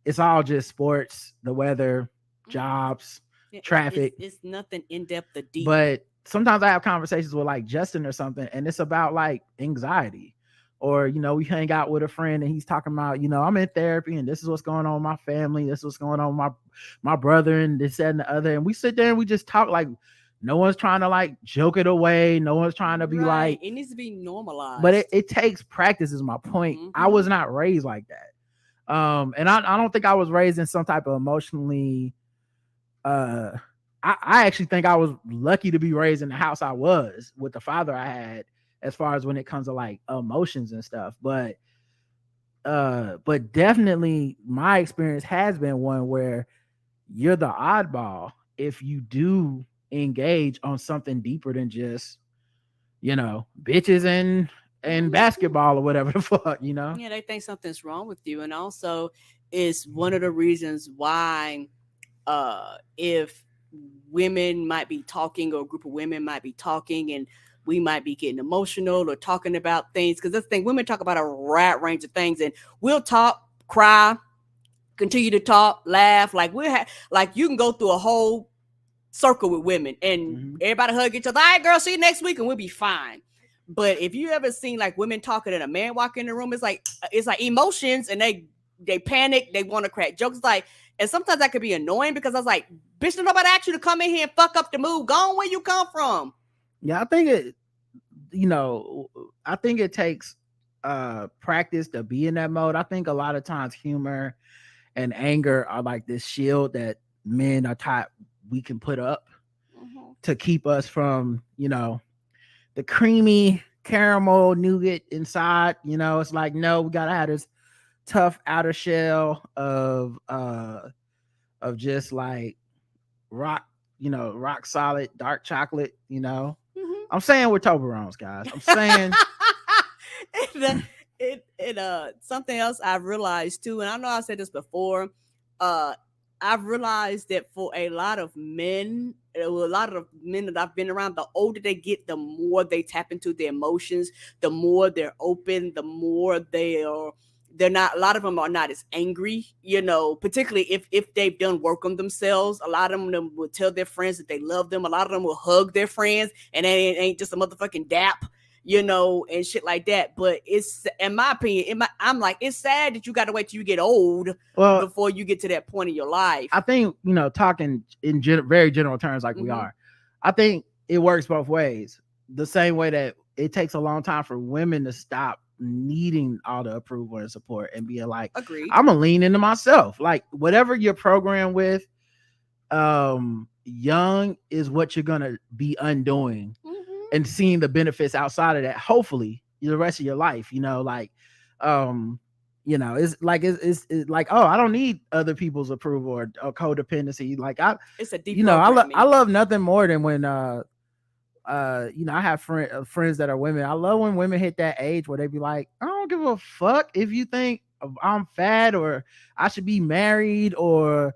it's all just sports the weather jobs Yeah, it's- traffic. It's, it's nothing in depth or deep. but sometimes i have conversations with like justin or something and it's about like anxiety or you know we hang out with a friend and he's talking about you know i'm in therapy and this is what's going on with my family this is what's going on with my my brother and this that, and the other and we sit there and we just talk like no one's trying to like joke it away no one's trying to be Right, like it needs to be normalized. but it, it takes practice is my point i was not raised like that um and I, I don't think i was raised in some type of emotionally uh I, I actually think i was lucky to be raised in the house i was with the father i had as far as when it comes to like emotions and stuff but uh but definitely my experience has been one where you're the oddball if you do engage on something deeper than just you know bitches and and basketball or whatever the fuck you know? Yeah, they think something's wrong with you, and also it's one of the reasons why, uh, if women might be talking or a group of women might be talking and we might be getting emotional or talking about things because this thing women talk about a wide range of things and we'll talk cry continue to talk laugh like we'll have like you can go through a whole circle with women and mm-hmm. everybody hug each other all right girl see you next week and we'll be fine but if you ever seen like women talking and a man walk in the room it's like uh, it's like emotions and they they panic they want to crack jokes like and sometimes that could be annoying because I was like, bitch, nobody ask you to come in here and fuck up the mood. Go on where you come from. yeah i think it you know i think it takes uh practice to be in that mode. I think a lot of times humor and anger are like this shield that men are taught we can put up to keep us from you know the creamy caramel nougat inside you know? It's like no we gotta have this tough outer shell of uh of just like rock you know rock solid dark chocolate you know i'm saying we're Toblerones guys i'm saying uh, it, it uh something else I've realized too, and I know I said this before. Uh I've realized that for a lot of men, uh, a lot of men that I've been around, the older they get, the more they tap into their emotions, the more they're open, the more they are they're not a lot of them are not as angry you know particularly if if they've done work on themselves a lot of them will tell their friends that they love them a lot of them will hug their friends and it ain't, ain't just a motherfucking dap you know and shit like that but it's in my opinion in my, i'm like it's sad that you got to wait till you get old Well- before you get to that point in your life I think you know, talking in gen- very general terms, like we Mhm. are. I think it works both ways. The same way that it takes a long time for women to stop needing all the approval and support and being like, Agreed. I'm gonna lean into myself. Like whatever you're programmed with, um, young is what you're gonna be undoing and seeing the benefits outside of that. Hopefully, the rest of your life. You know, like, um, you know, it's like it's, it's, it's like, oh, I don't need other people's approval or, or codependency. Like I, it's a deep you know, I love I love nothing more than when uh uh you know I have friend uh, friends that are women. I love when women hit that age where they be like, I don't give a fuck if you think I'm fat or I should be married or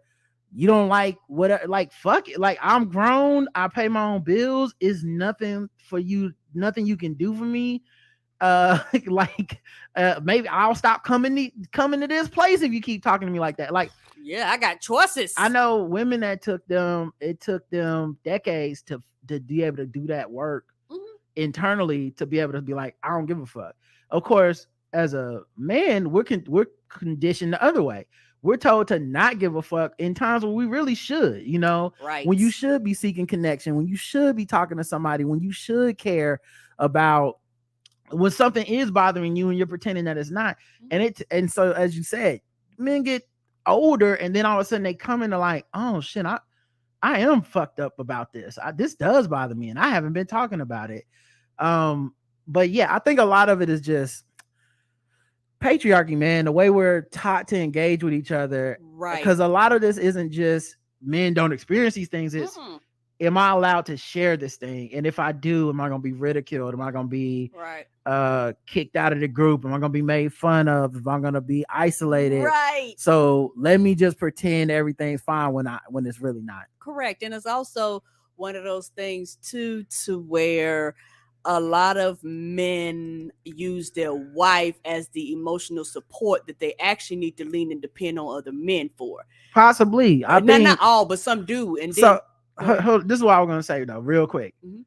you don't like what like fuck it. Like I'm grown, I pay my own bills. Is nothing for you, nothing you can do for me. Uh like uh maybe I'll stop coming to, coming to this place if you keep talking to me like that. Like yeah, I got choices. I know women that took them, it took them decades to to be able to do that work mm-hmm. internally to be able to be like, I don't give a fuck. Of course, as a man, we're con- we're conditioned the other way. we're told to not give a fuck in times when we really should, you know, Right. when you should be seeking connection, when you should be talking to somebody, when you should care about when something is bothering you and you're pretending that it's not. And mm-hmm. it and so as you said, men get older and then all of a sudden they come into like, oh shit, I I am fucked up about this. I, this does bother me and I haven't been talking about it. Um, but yeah, I think a lot of it is just patriarchy, man. The way we're taught to engage with each other, right. because a lot of this isn't just men don't experience these things. It's Mm-mm. Am I allowed to share this thing? And if I do, am I gonna be ridiculed? Am I gonna be right. uh kicked out of the group? Am I gonna be made fun of? If I'm gonna be isolated? Right. So let me just pretend everything's fine when I when it's really not. Correct. And it's also one of those things too to where a lot of men use their wife as the emotional support that they actually need to lean and depend on other men for. Possibly. I not, think not all, but some do. And so. This is what I was gonna say though, real quick. Mhm.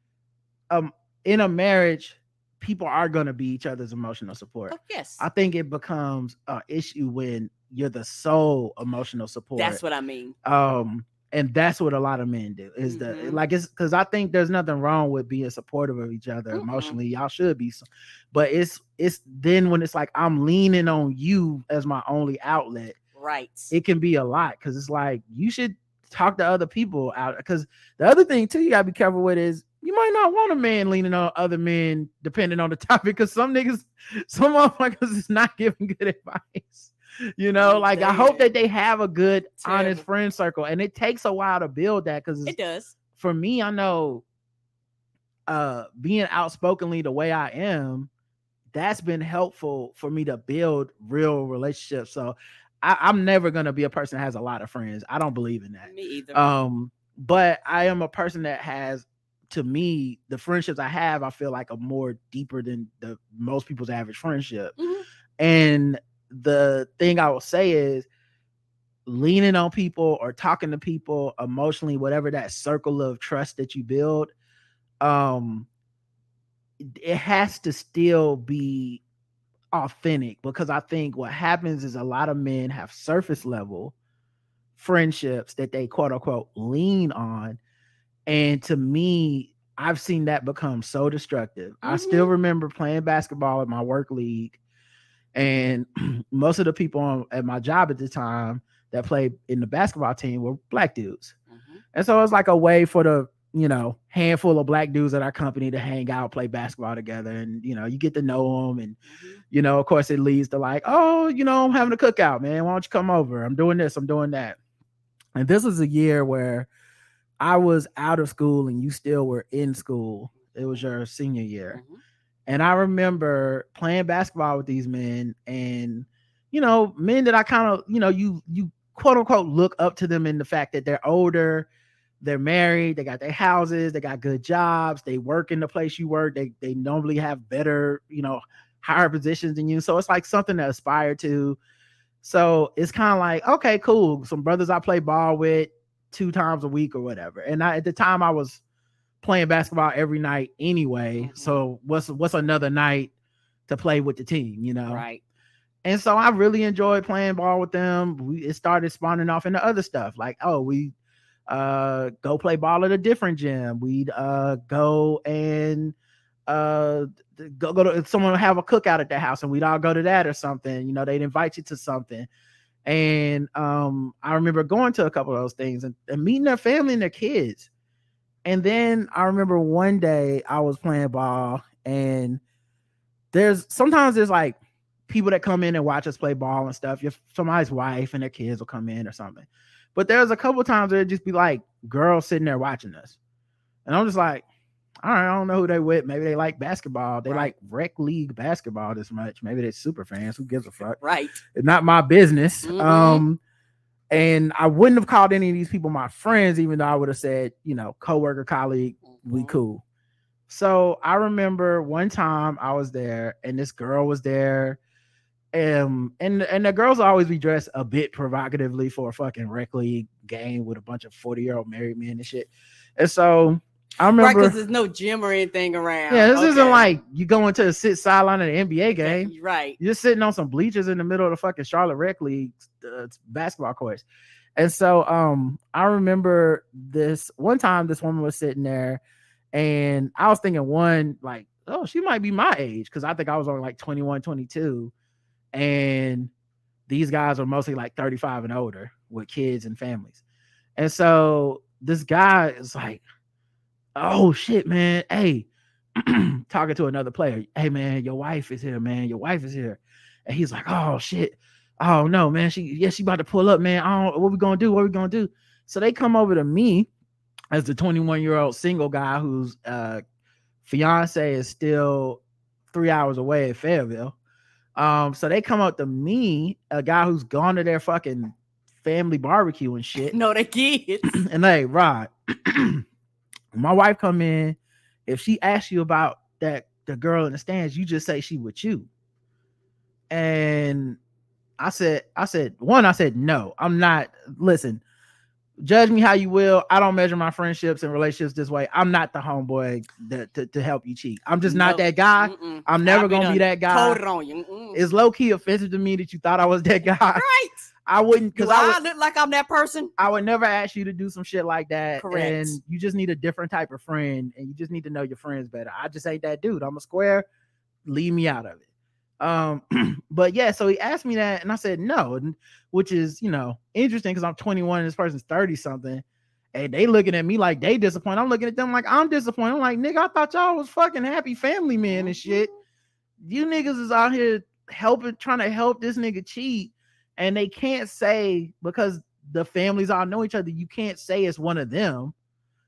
Um, in a marriage, people are gonna be each other's emotional support. oh, yes. I think it becomes an issue when you're the sole emotional support. That's what I mean. um and that's what a lot of men do is the Mhm. like it's because i think there's nothing wrong with being supportive of each other Mm-mm. emotionally y'all should be but it's it's then when it's like i'm leaning on you as my only outlet Right. it can be a lot because it's like you should talk to other people out because the other thing too you gotta be careful with is you might not want a man leaning on other men depending on the topic because some niggas some motherfuckers is not giving good advice you know? Like i hope that they have a good honest friend circle and it takes a while to build that because it does. for me i know uh being outspokenly the way i am that's been helpful for me to build real relationships so I, i'm never gonna be a person that has a lot of friends i don't believe in that Me either. um but i am a person that has to me the friendships i have i feel like are more deeper than the most people's average friendship Mhm. and the thing i will say is leaning on people or talking to people emotionally whatever that circle of trust that you build um it has to still be authentic because i think what happens is a lot of men have surface level friendships that they quote unquote lean on and to me i've seen that become so destructive i still Mhm. remember playing basketball at my work league and most of the people on, at my job at the time that played in the basketball team were black dudes Mhm. and so it's like a way for the you know handful of black dudes at our company to hang out play basketball together and you know you get to know them and Mhm. you know, of course, it leads to like, oh, you know, I'm having a cookout, man. Why don't you come over? I'm doing this, I'm doing that. And this was a year where I was out of school and you still were in school. It was your senior year. Mhm. And I remember playing basketball with these men and, you know, men that I kind of, you know, you, you quote unquote look up to them in the fact that they're older, they're married, they got their houses, they got good jobs, they work in the place you work, they, they normally have better, you know, higher positions than you. So it's like something to aspire to. So it's kind of like, okay, cool. Some brothers I play ball with two times a week or whatever. And I, at the time I was playing basketball every night anyway. Mhm. So what's what's another night to play with the team, you know? Right. And so I really enjoyed playing ball with them. We it started spawning off into other stuff. Like, oh, we uh go play ball at a different gym. We'd uh go and uh go, go to someone would have a cookout at their house and we'd all go to that or something. You know, they'd invite you to something. And um I remember going to a couple of those things and, and meeting their family and their kids. And then I remember one day I was playing ball and there's sometimes there's like people that come in and watch us play ball and stuff. If somebody's wife and their kids will come in or something. But there's a couple times where it'd just be like girls sitting there watching us. And I'm just like, all right, I don't know who they with. Maybe they like basketball. They Right. like rec league basketball this much. Maybe they're super fans. Who gives a fuck? Right. It's not my business. Mhm. Um, and I wouldn't have called any of these people my friends, even though I would have said, you know, coworker, colleague, we Mhm. cool. So I remember one time I was there and this girl was there. Um, and and the girls always be dressed a bit provocatively for a fucking rec league game with a bunch of 40 year old married men and shit. And so I remember. because there's no gym or anything around. yeah, this isn't like you going to a sit sideline at an NBA game. Okay, Right. You're sitting on some bleachers in the middle of the fucking Charlotte Rec League uh, basketball courts. And so um I remember this one time this woman was sitting there and I was thinking one like oh she might be my age because I think I was only like 21 22 and these guys are mostly like 35 and older with kids and families. And so this guy is like oh shit man hey talking to another player hey man your wife is here man your wife is here and he's like, "Oh shit, oh no, man, she yeah, she about to pull up, man. I don't, what we gonna do? What are we gonna do?" So they come over to me as the 21 year old single guy whose uh, fiance is still three hours away in Fayetteville. Um, so they come up to me, a guy who's gone to their fucking family barbecue and shit, No, they kids. and they Rod, my wife come in. If she asks you about that the girl in the stands, you just say she with you. And I said, I said, one, I said, no, I'm not. Listen, judge me how you will. I don't measure my friendships and relationships this way. I'm not the homeboy that to, to help you cheat. I'm just not that guy. Mm-mm. I'm never I'll gonna be that guy. Told on you. It's low key offensive to me that you thought I was that guy. right. I wouldn't because I would, I look like I'm that person? I would never ask you to do some shit like that. Correct. And you just need a different type of friend, and you just need to know your friends better. I just ain't that dude. I'm a square. Leave me out of it. Um, but yeah, so he asked me that, and I said no, which is you know interesting because I'm 21 and this person's 30 something, and they looking at me like they disappointed. I'm looking at them like I'm disappointed. I'm like, nigga, I thought y'all was fucking happy family men and shit. You niggas is out here helping, trying to help this nigga cheat, and they can't say because the families all know each other. You can't say it's one of them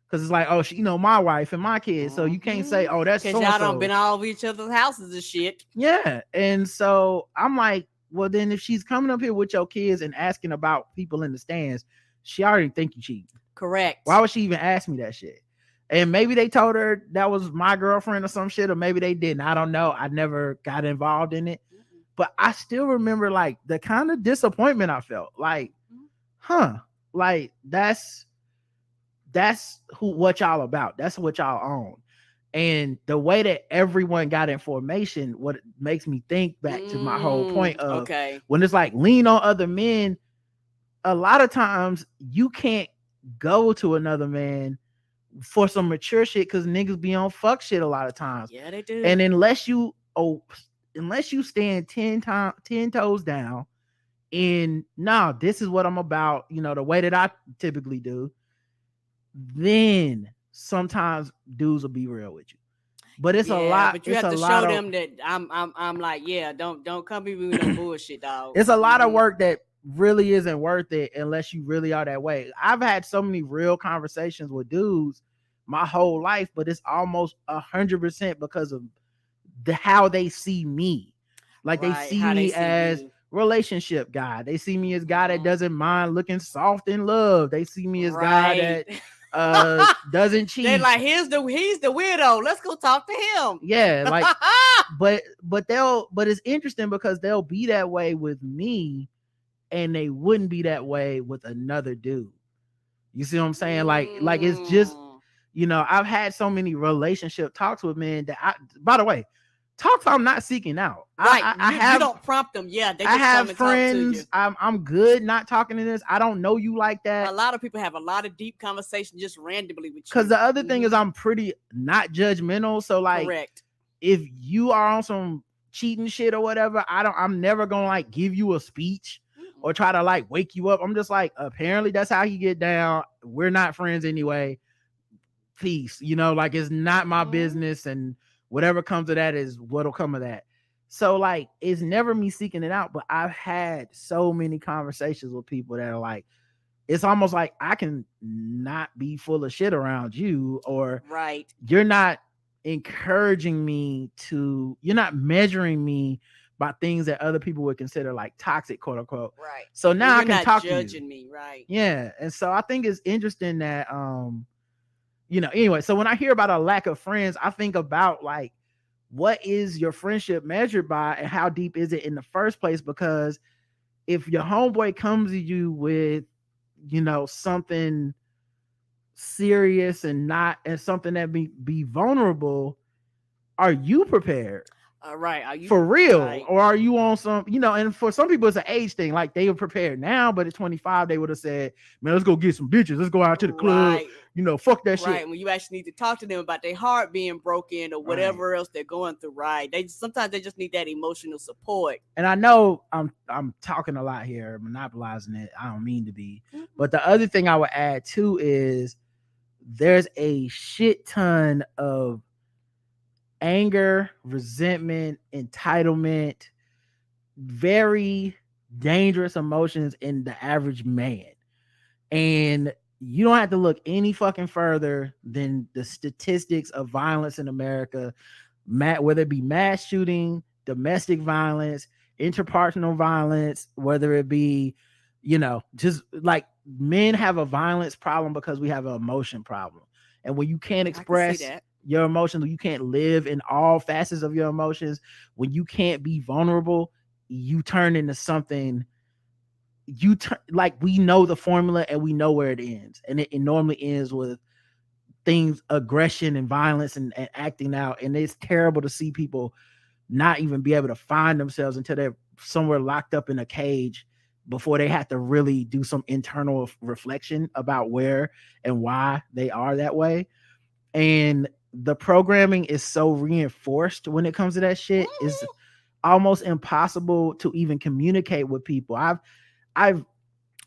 because it's like, oh, she, you know, my wife and my kids. So you can't say, mm-hmm. oh, that's Because y'all done been all over each other's houses and shit. yeah. And so I'm like, well, then if she's coming up here with your kids and asking about people in the stands, she already think you cheating. Correct. Why would she even ask me that shit? And maybe they told her that was my girlfriend or some shit, or maybe they didn't. I don't know. I never got involved in it. But I still remember like the kind of disappointment I felt. Like, mm-hmm. huh, like that's that's who what y'all about. That's what y'all own. And the way that everyone got information, what makes me think back to my whole Mm, point of okay. when it's like lean on other men, a lot of times you can't go to another man for some mature shit because niggas be on fuck shit a lot of times. Yeah, they do. And unless you oh unless you stand 10 times 10 toes down and now this is what I'm about, you know, the way that I typically do, then sometimes dudes will be real with you. But it's a lot. But you have a to show of, them that I'm I'm I'm like, yeah, don't don't come be with no bullshit, dog. it's a lot of Mhm. work that really isn't worth it unless you really are that way. I've had so many real conversations with dudes my whole life, but it's almost a hundred percent because of the how they see me. Like Right, they see me see as you. relationship guy. They see me as guy that Mhm. doesn't mind looking soft in love. They see me as guy that Right. uh doesn't cheat. They're like, here's the he's the weirdo. Let's go talk to him. yeah, like but but they'll but it's interesting because they'll be that way with me and they wouldn't be that way with another dude you see what i'm saying like like it's just Mm. you know i've had so many relationship talks with men that i by the way talks i'm not seeking out right. i, I, I you, have you don't prompt them. Yeah, they just i have come and talk to friends i'm i'm good not talking to this i don't know you like that. A lot of people have a lot of deep conversation just randomly with you. because the other thing Mhm. is i'm pretty not judgmental so like correct. if you are on some cheating shit or whatever, I don't I'm never gonna like give you a speech or try to like wake you up. I'm just like, apparently that's how you get down. We're not friends anyway. Peace. You know, like it's not my Mhm. business, and whatever comes of that is what'll come of that. So like it's never me seeking it out, but I've had so many conversations with people that are like, it's almost like I can not be full of shit around you, or Right. you're not encouraging me to you're not measuring me by things that other people would consider like toxic quote unquote Right. so now i You're can not talk to judging you me. Right. yeah and so i think it's interesting that um you know anyway so when i hear about a lack of friends i think about like what is your friendship measured by and how deep is it in the first place because if your homeboy comes to you with you know something serious and not and something that be be vulnerable, are you prepared? All right. Are you for real right. or are you on some you know and for some people it's an age thing like they were prepared now but at 25 they would have said man let's go get some bitches let's go out to the club Right. you know fuck that Right, shit when you actually need to talk to them about their heart being broken or whatever else they're going through, right? They sometimes they just need that emotional support. and i know i'm i'm talking a lot here monopolizing it i don't mean to be mm-hmm. but the other thing i would add too is there's a shit ton of anger resentment entitlement very dangerous emotions in the average man and you don't have to look any fucking further than the statistics of violence in america whether it be mass shooting domestic violence interpersonal violence whether it be you know just like men have a violence problem because we have an emotion problem and when you can't can express that. Your emotions you can't live in all facets of your emotions. When you can't be vulnerable you turn into something you turn like we know the formula and we know where it ends and it, it normally ends with things aggression and violence and, and acting out and it's terrible to see people not even be able to find themselves until they're somewhere locked up in a cage before they have to really do some internal reflection about where and why they are that way. And the programming is so reinforced when it comes to that shit is almost impossible to even communicate with people. I've i've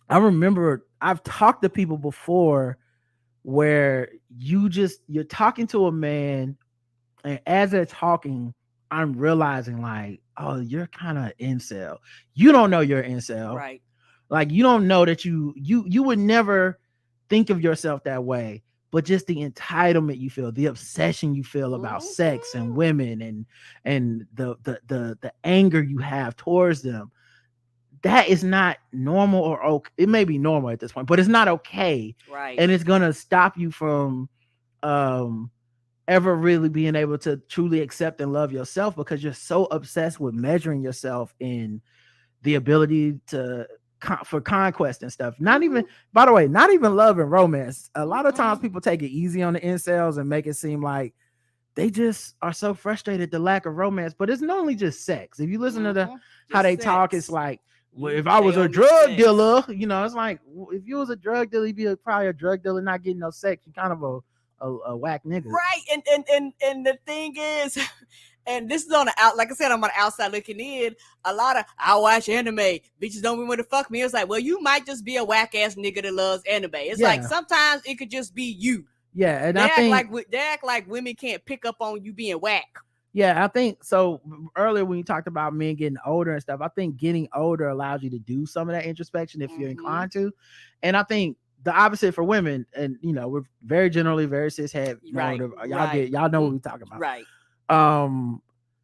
i remember i've talked to people before where you just you're talking to a man and as they're talking i'm realizing like oh you're kind of incel. You don't know you're incel. Right. like you don't know that you you you would never think of yourself that way but just the entitlement you feel the obsession you feel about sex and women and and the the the, the anger you have towards them that is not normal or okay it may be normal at this point but it's not okay Right. and it's gonna stop you from um ever really being able to truly accept and love yourself because you're so obsessed with measuring yourself in the ability to con- for conquest and stuff not even by the way not even love and romance a lot of times people take it easy on the incels and make it seem like they just are so frustrated at the lack of romance but it's not only just sex if you listen to the Mhm. how Just they talk it's like well, if I was a drug sex. dealer, you know, it's like if you was a drug dealer, you'd be a, probably a drug dealer not getting no sex. You kind of a a, a whack nigga. Right. And and and and the thing is, and this is on the out, like I said, I'm on the outside looking in. A lot of I watch anime. Bitches don't even want to fuck me. It's like, well, you might just be a whack ass nigga that loves anime. It's like sometimes it could just be you. Yeah, and They I act think like they act like women can't pick up on you being whack. yeah, I think so. Earlier when you talked about men getting older and stuff, I think getting older allows you to do some of that introspection if you're Mhm. inclined to, and I think the opposite for women. And you know, we're very generally very cis head. Right, Y'all right. get y'all know what we're talking about. Right. um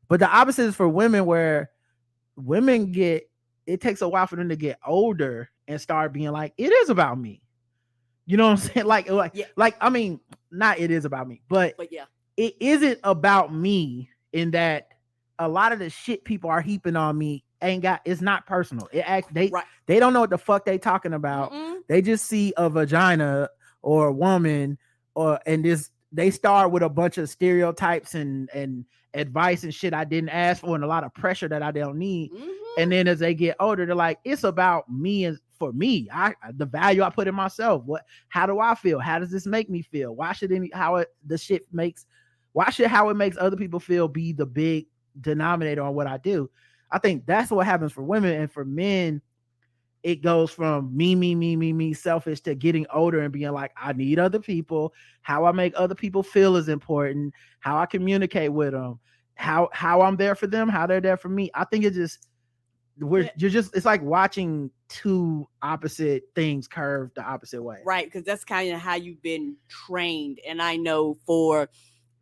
but the opposite is for women where women get it takes a while for them to get older and start being like it is about me you know what i'm saying like like, Yeah. like i mean not it is about me but But yeah. it isn't about me in that a lot of the shit people are heaping on me ain't got it's not personal it act they Right. they don't know what the fuck they talking about Mm-mm. they just see a vagina or a woman or and this they start with a bunch of stereotypes and and advice and shit I didn't ask for and a lot of pressure that I don't need. Mhm. And then as they get older, they're like, it's about me and for me. I the value I put in myself. What how do I feel? How does this make me feel? Why should any how it the shit makes why should how it makes other people feel be the big denominator on what I do? I think that's what happens for women and for men it goes from me, me, me, me, me, selfish to getting older and being like, I need other people. How I make other people feel is important. How I communicate with them. How how I'm there for them. How they're there for me. I think it just we're you're just it's like watching two opposite things curve the opposite way. right because that's kind of how you've been trained and i know for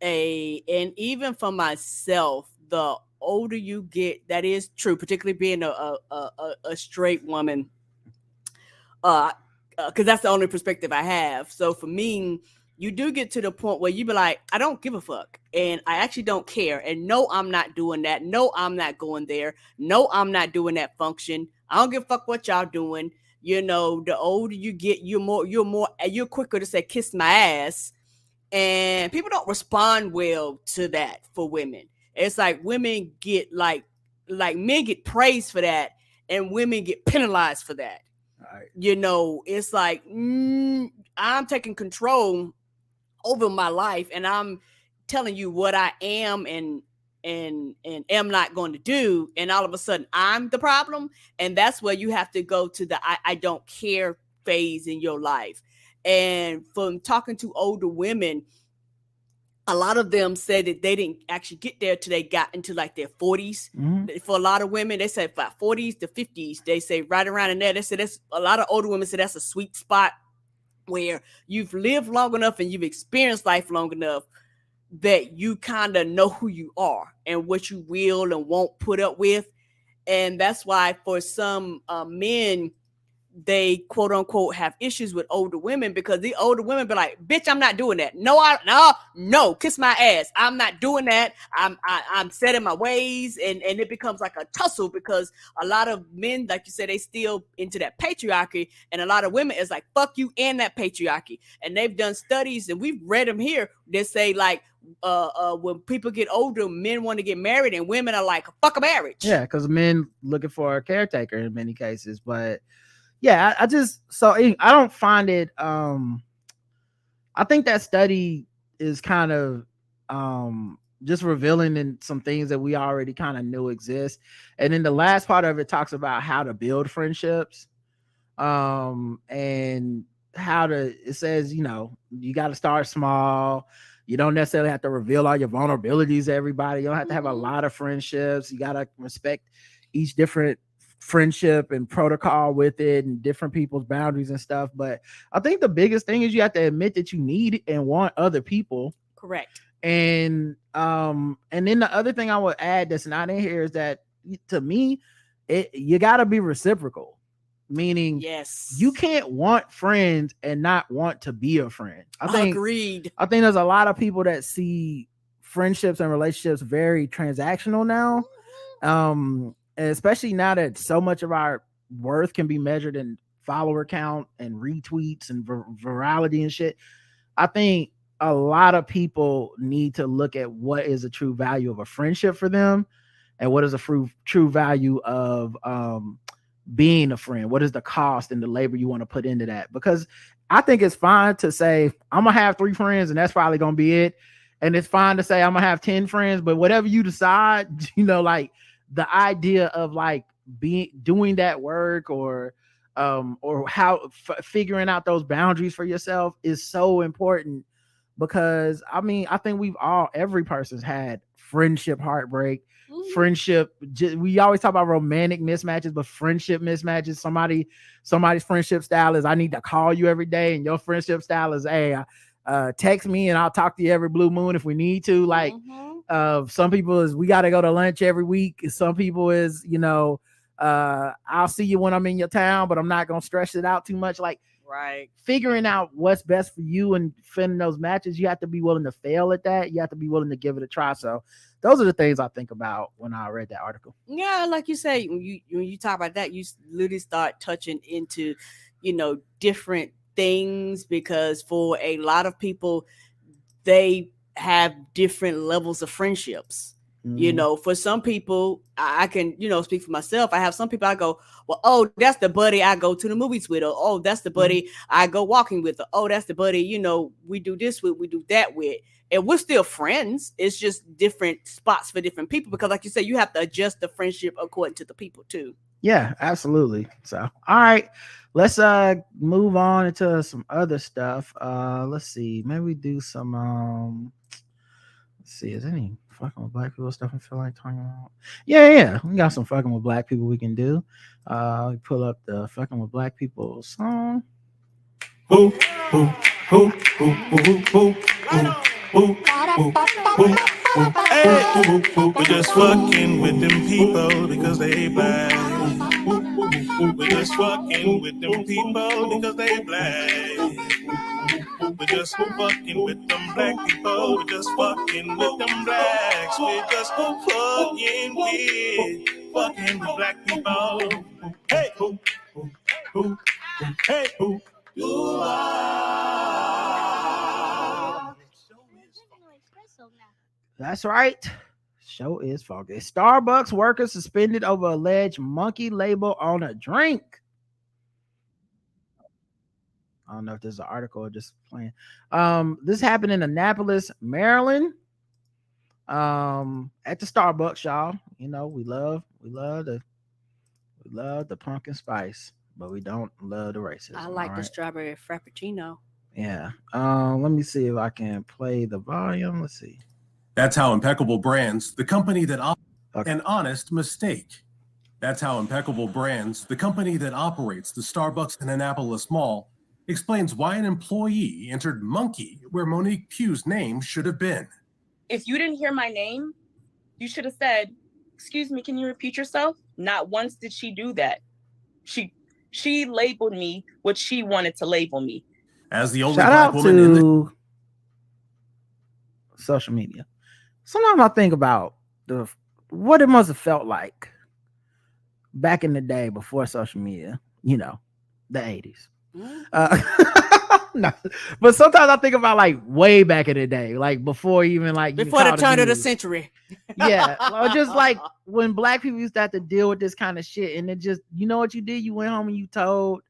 a and even for myself the older you get that is true particularly being a a, a, a- straight woman uh because that's the only perspective i have. So for me you do get to the point where you be like i don't give a fuck and i actually don't care and no i'm not doing that. No i'm not going there. No i'm not doing that function. I don't give a fuck what y'all doing. You know, the older you get, you're more, you're more, you're quicker to say "kiss my ass," and people don't respond well to that for women. It's like women get like, like men get praised for that, and women get penalized for that. Right. You know, it's like mm, I'm taking control over my life, and I'm telling you what I am and and and am not going to do and all of a sudden i'm the problem and that's where you have to go to the i, I don't care phase in your life and from talking to older women a lot of them said that they didn't actually get there till they got into like their 40s Mhm. for a lot of women they said about 40s to 50s they say right around in there they said that's a lot of older women say that's a sweet spot where you've lived long enough and you've experienced life long enough that you kind of know who you are and what you will and won't put up with and that's why for some uh, men they quote unquote have issues with older women because the older women be like, "Bitch, I'm not doing that. No, I no, no, kiss my ass. I'm not doing that. I'm I, I'm set in my ways, and and it becomes like a tussle because a lot of men, like you said, they still into that patriarchy, and a lot of women is like, "Fuck you" and that patriarchy, and they've done studies, and we've read them here. They say like. Uh, uh, when people get older, men want to get married, and women are like, "Fuck a marriage." Yeah, because men looking for a caretaker in many cases. But yeah, I, I just so I don't find it. Um, I think that study is kind of um just revealing in some things that we already kind of knew exist. And then the last part of it talks about how to build friendships. Um, and how to it says, you know, you got to start small. You don't necessarily have to reveal all your vulnerabilities to everybody. You don't have to have a Mhm. lot of friendships. You got to respect each different friendship and protocol with it and different people's boundaries and stuff. But I think the biggest thing is you have to admit that you need and want other people. Correct. And um, and then the other thing I would add that's not in here is that to me, it you gotta be reciprocal. Meaning Yes. you can't want friends and not want to be a friend. I think Agreed. I think there's a lot of people that see friendships and relationships very transactional now. Um, and especially now that so much of our worth can be measured in follower count and retweets and vir- virality and shit. I think a lot of people need to look at what is the true value of a friendship for them and what is the true true value of um being a friend. What is the cost and the labor you want to put into that? Because I think it's fine to say I'm gonna have three friends and that's probably gonna be it. And it's fine to say I'm gonna have 10 friends, but whatever you decide, you know, like the idea of like being doing that work or um or how f- figuring out those boundaries for yourself is so important because I mean, I think we've all every person's had friendship heartbreak friendship we always talk about romantic mismatches but friendship mismatches somebody somebody's friendship style is i need to call you every day and your friendship style is hey uh, text me and i'll talk to you every blue moon if we need to like Mhm. Uh some people is we got to go to lunch every week. Some people is you know uh i'll see you when i'm in your town but i'm not gonna stress it out too much. Like right. figuring out what's best for you and finding those matches you have to be willing to fail at that. You have to be willing to give it a try. So those are the things i think about when i read that article. Yeah, like you say, when you when you talk about that, you literally start touching into, you know, different things because for a lot of people, they have different levels of friendships. You Mhm. know, for some people, I I can, you know, speak for myself. I have some people I go, well, oh, that's the buddy I go to the movies with, or oh, that's the buddy I go walking with, or oh, that's the buddy, you know, we do this with, we do that with. And we're still friends. It's just different spots for different people because, like you said, you have to adjust the friendship according to the people too. Yeah absolutely so all right let's uh move on into some other stuff uh let's see maybe we do some um let's see is any fucking with black people stuff i feel like talking about yeah yeah we got some fucking with black people we can do uh we pull up the fucking with black people song Who, who, who, who, who, who, who, who, who, who, hey, who, who, who, we just fucking with them people because they black. We just fucking with them people because they black. We're just fucking with them black people. We're just fucking with them blacks. We just fucking with fucking with black people. Hey, hey, ooh, ooh, ah. That's right. Show is focused. Starbucks workers suspended over alleged monkey label on a drink. I don't know if there's an article or just playing. Um, this happened in Annapolis, Maryland. Um, at the Starbucks, y'all. You know, we love, we love the we love the pumpkin spice, but we don't love the racism. I like the strawberry frappuccino. Yeah. Um, let me see if I can play the volume. Let's see. That's how Impeccable Brands, the company that op- Okay. an honest mistake. That's how Impeccable Brands, the company that operates the Starbucks in Annapolis Mall, explains why an employee entered monkey where Monique Pugh's name should have been. if you didn't hear my name, you should have said, "Excuse me, can you repeat yourself?" Not once did she do that. She she labeled me what she wanted to label me. As the only Shout black out woman in the social media. Sometimes I think about the what it must have felt like back in the day before social media, you know, the 80s. Mm. Uh, no, but sometimes I think about like way back in the day, like before even like Before the turn of the century. yeah, or just like when black people used to have to deal with this kind of shit, and it just you know what you did? You went home and you told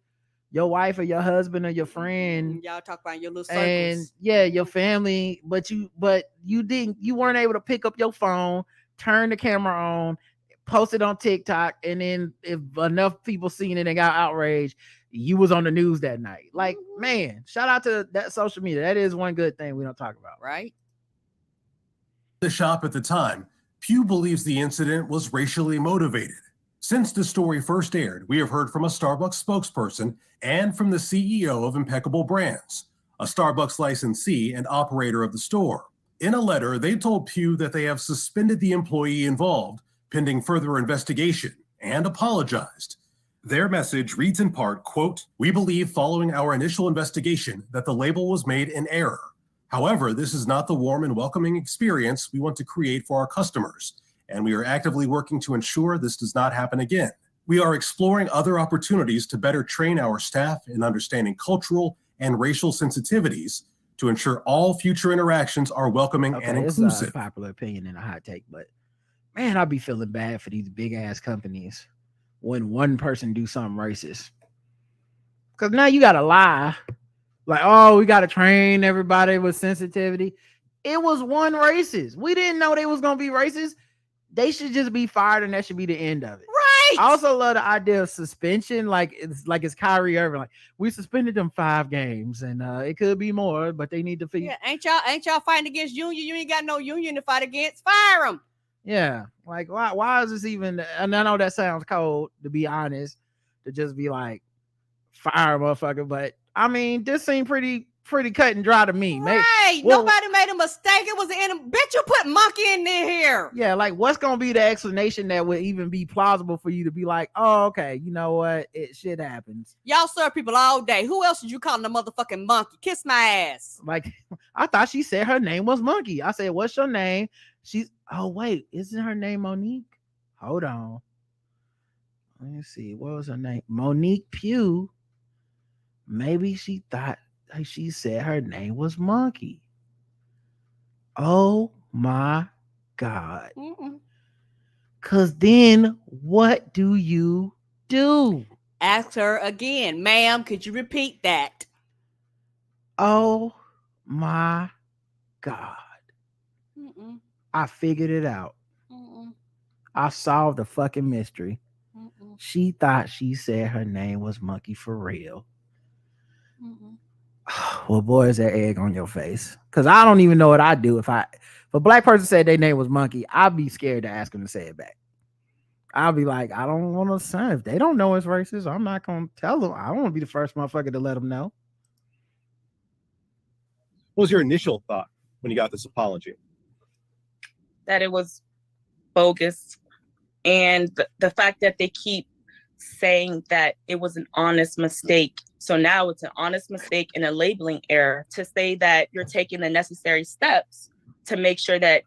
your wife or your husband or your friend, mm-hmm. Y'all talk about your little and circles. yeah, your family, but you but you didn't you weren't able to pick up your phone, turn the camera on, post it on TikTok, and then if enough people seen it and got outraged, you was on the news that night. Like, mm-hmm. man, shout out to that social media. That is one good thing we don't talk about. right? the shop at the time, Pugh believes the incident was racially motivated. Since the story first aired, we have heard from a Starbucks spokesperson and from the CEO of Impeccable Brands, a Starbucks licensee and operator of the store. In a letter, they told Pugh that they have suspended the employee involved pending further investigation and apologized. Their message reads in part, quote, "We believe following our initial investigation that the label was made in error. However, this is not the warm and welcoming experience we want to create for our customers, and we are actively working to ensure this does not happen again. We are exploring other opportunities to better train our staff in understanding cultural and racial sensitivities to ensure all future interactions are welcoming and Okay, it's a inclusive. popular opinion and a hot take, but man, I'd be feeling bad for these big ass companies when one person do something racist. Cause now you gotta lie, like, oh, we gotta train everybody with sensitivity. It was one racist. We didn't know they was gonna be racist. They should just be fired, and that should be the end of it. Right. I also love the idea of suspension, like it's like it's Kyrie Irving. Like we suspended them five games, and uh it could be more, but they need to figure. yeah, ain't y'all ain't y'all fighting against union? You ain't got no union to fight against. Fire them. Yeah, like why? Why is this even? And I know that sounds cold, to be honest, to just be like fire, motherfucker. But I mean, this seemed pretty, pretty cut and dry to me. Maybe, Right. well- Nobody made a mistake. It was in. Bet you put monkey in there here. yeah, like what's gonna be the explanation that would even be plausible for you to be like, oh, okay, you know what? It shit happens. Y'all serve people all day. Who else did you call a motherfucking monkey? Kiss my ass. Like I thought she said her name was Monkey. I said, what's your name? She's oh wait, isn't her name Monique? Hold on. Let me see. What was her name? Monique Pugh. Maybe she thought like, she said her name was Monkey. Oh my god. Mm-mm. Cause then what do you do? Ask her again, ma'am. Could you repeat that? Oh my god. Mm-mm, I figured it out. mm-mm, I solved the fucking mystery. She thought she said her name was Monkey for real. Well, boy, is that egg on your face? Because I don't even know what I'd do if I if a black person said their name was Monkey. I'd be scared to ask them to say it back. I'll be like, I don't want to say if they don't know it's racist. I'm not gonna tell them. I don't want to be the first motherfucker to let them know. What was your initial thought when you got this apology? that it was bogus and the, the fact that they keep saying that it was an honest mistake so now it's an honest mistake and a labeling error to say that you're taking the necessary steps to make sure that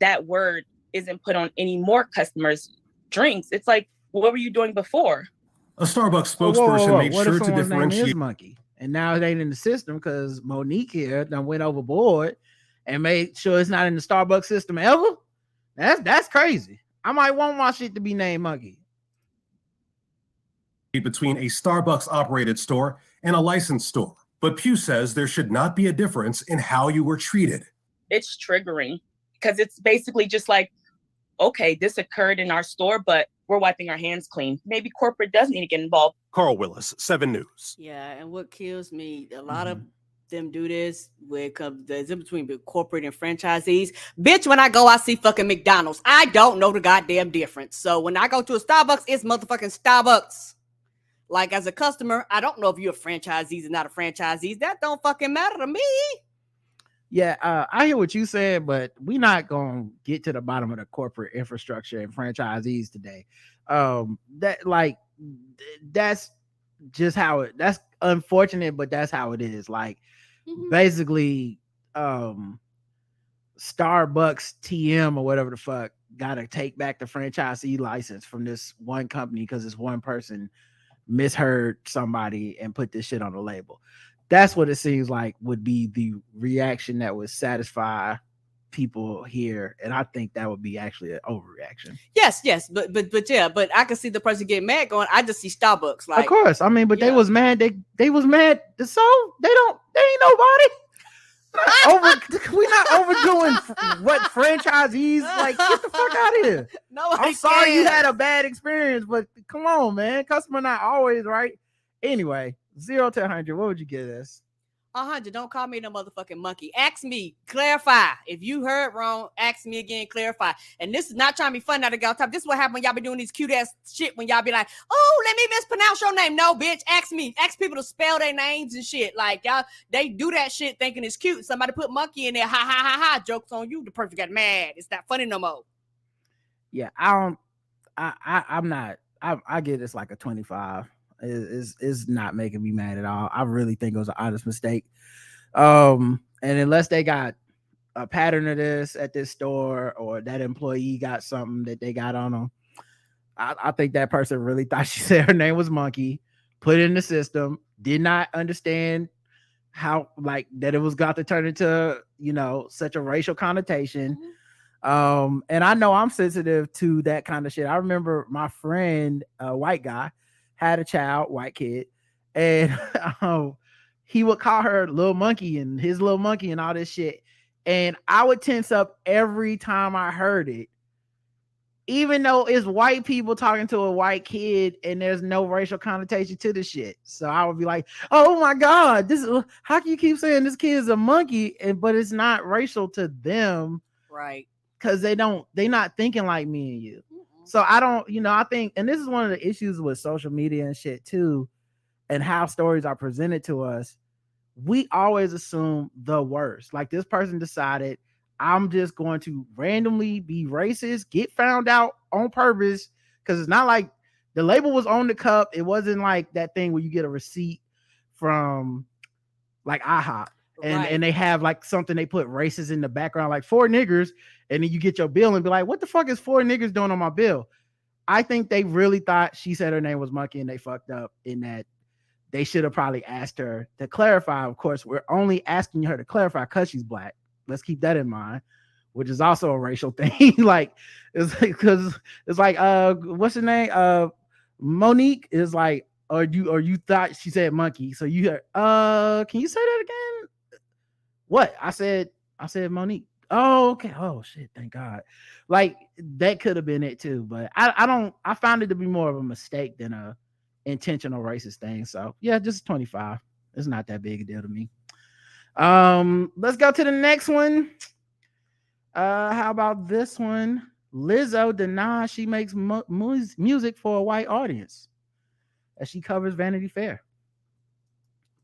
that word isn't put on any more customers drinks it's like what were you doing before A Starbucks Whoa, whoa, whoa, spokesperson whoa. made What sure if to someone's name is differentiate. Monkey, and now it ain't in the system because Monique here done went overboard and made sure it's not in the Starbucks system ever. That's that's crazy. I might want my shit to be named Monkey. Between a Starbucks operated store and a licensed store. But Pugh says there should not be a difference in how you were treated. It's triggering because it's basically just like, okay, this occurred in our store, but we're wiping our hands clean. Maybe corporate does need to get involved. Carl Willis, 7 News. Yeah, and what kills me, a lot Mm-hmm. of them do this when it comes the in between the corporate and franchisees. Bitch, when I go, I see fucking McDonald's. I don't know the goddamn difference. So when I go to a Starbucks, it's motherfucking Starbucks. Like as a customer, I don't know if you're a franchisee or not a franchisee. That don't fucking matter to me. Yeah, uh, I hear what you said, but we're not gonna get to the bottom of the corporate infrastructure and franchisees today. Um, that like th- that's just how it. That's unfortunate, but that's how it is. Like basically, um, Starbucks TM or whatever the fuck got to take back the franchisee license from this one company because it's one person misheard somebody and put this shit on the label. That's what it seems like would be the reaction that would satisfy people here, and I think that would be actually an overreaction. Yes, yes, but but but yeah, but I can see the person getting mad going. I just see Starbucks. Like of course, I mean, but they was mad. They they was mad. So they don't. They ain't nobody over we not overdoing what franchisees like get the fuck out of here. No, I am sorry you had a bad experience, but come on, man. Customer not always right. Anyway, zero to hundred. What would you give us? 100. Don't call me no motherfucking monkey. Ask me, clarify. If you heard wrong, ask me again, clarify. And this is not trying to be fun out of y'all top. This is what happened when y'all be doing these cute ass shit when y'all be like, oh, let me mispronounce your name. No, bitch, ask me. Ask people to spell their names and shit. Like, y'all, they do that shit thinking it's cute. Somebody put monkey in there. Ha ha ha ha. Joke's on you. The person got mad. It's not funny no more. Yeah, I don't, I, I I'm not, I, I give this like a 25. It's it's not making me mad at all. I really think it was an honest mistake. Um, and unless they got a pattern of this at this store or that employee got something that they got on them, I, I think that person really thought she said her name was Monkey, put it in the system, did not understand how like that it was got to turn into you know such a racial connotation. Um, and I know I'm sensitive to that kind of shit. I remember my friend, a white guy, had a child, white kid, and um, he would call her little monkey and his little monkey and all this shit. And I would tense up every time I heard it, even though it's white people talking to a white kid and there's no racial connotation to the shit. So I would be like, "Oh my god, this is how can you keep saying this kid is a monkey?" And but it's not racial to them Right. because they don't, they're not thinking like me and you. So I don't, you know, I think, and this is one of the issues with social media and shit too, and how stories are presented to us. We always assume the worst. Like this person decided, I'm just going to randomly be racist, get found out on purpose, because it's not like the label was on the cup. It wasn't like that thing where you get a receipt from like IHOP and Right. and they have like something they put races in the background, like four niggers, and then you get your bill and be like, what the fuck is four niggers doing on my bill? I think they really thought she said her name was Monkey and they fucked up in that they should have probably asked her to clarify. Of course, we're only asking her to clarify because she's black. Let's keep that in mind, which is also a racial thing. like it's because it's like uh what's her name? Uh Monique is like, or you or you thought she said monkey. So you heard, uh can you say that again? What I said, I said Monique. Oh, okay. Oh shit, thank God. Like that could have been it too, but I, I don't I found it to be more of a mistake than a intentional racist thing. So yeah, just 25. It's not that big a deal to me. Um, let's go to the next one. Uh, how about this one? Lizzo denies she makes mu- music for a white audience as she covers Vanity Fair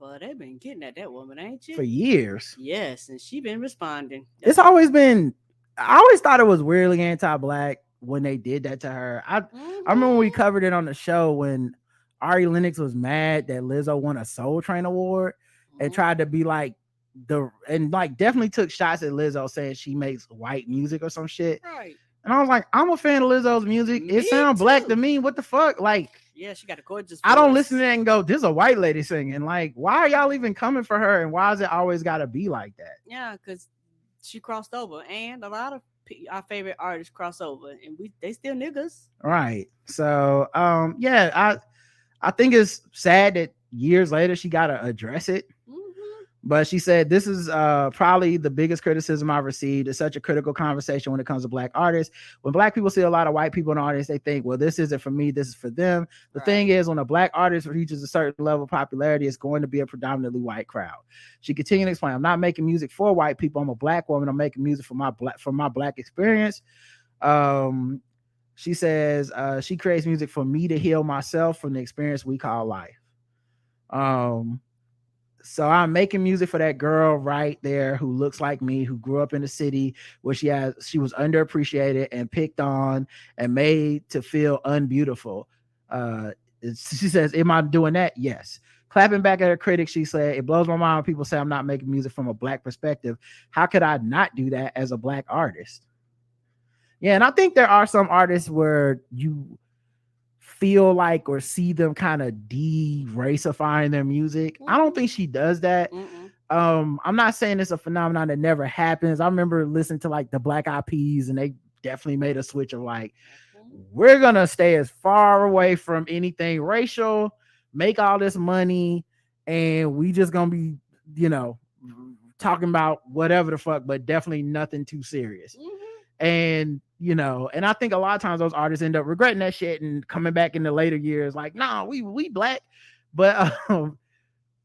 Well, they've been getting at that woman, ain't you? for years. Yes, and she been responding. It's always been. I always thought it was weirdly anti-black when they did that to her. I I remember we mm-hmm. covered it on the show when Ari Lennox was mad that Lizzo won a Soul Train award and mm-hmm. tried to be like the and like definitely took shots at Lizzo saying she makes white music or some shit. Right. And I was like, I'm a fan of Lizzo's music. It sounds black to me. What the fuck? Like, Yeah, she got a gorgeous. I don't listen to and go, "This is a white lady singing." Like, why are y'all even coming for her? And why is it always got to be like that? Yeah, because she crossed over, and a lot of our favorite artists cross over, and we they still niggas. Right. So, um, yeah, I I think it's sad that years later she got to address it. But she said, This is uh, probably the biggest criticism I've received. It's such a critical conversation when it comes to black artists. When black people see a lot of white people in artists, they think, Well, this isn't for me, this is for them. The thing is, when a black artist reaches a certain level of popularity, it's going to be a predominantly white crowd. She continued to explain, I'm not making music for white people. I'm a black woman. I'm making music for my black for my black experience. Um, she says uh, she creates music for me to heal myself from the experience we call life. Um, so I'm making music for that girl right there who looks like me, who grew up in the city where she has she was underappreciated and picked on and made to feel unbeautiful. Uh, she says, "Am I doing that?" Yes. Clapping back at her critics, she said, "It blows my mind when people say I'm not making music from a black perspective. How could I not do that as a black artist?" Yeah, and I think there are some artists where you feel like or see them kind of de-racifying their music. I don't mm-hmm. think she does that. Um, I'm not saying it's a phenomenon that never happens. I remember listening to like the Black Eyed Peas, and they definitely made a switch of like, mm-hmm. we're gonna stay as far away from anything racial, make all this money, and we just gonna be, you know, talking about whatever the fuck, but definitely nothing too serious. Mm-hmm. And you know, and I think a lot of times those artists end up regretting that shit and coming back in the later years, like, nah, we we black. But um,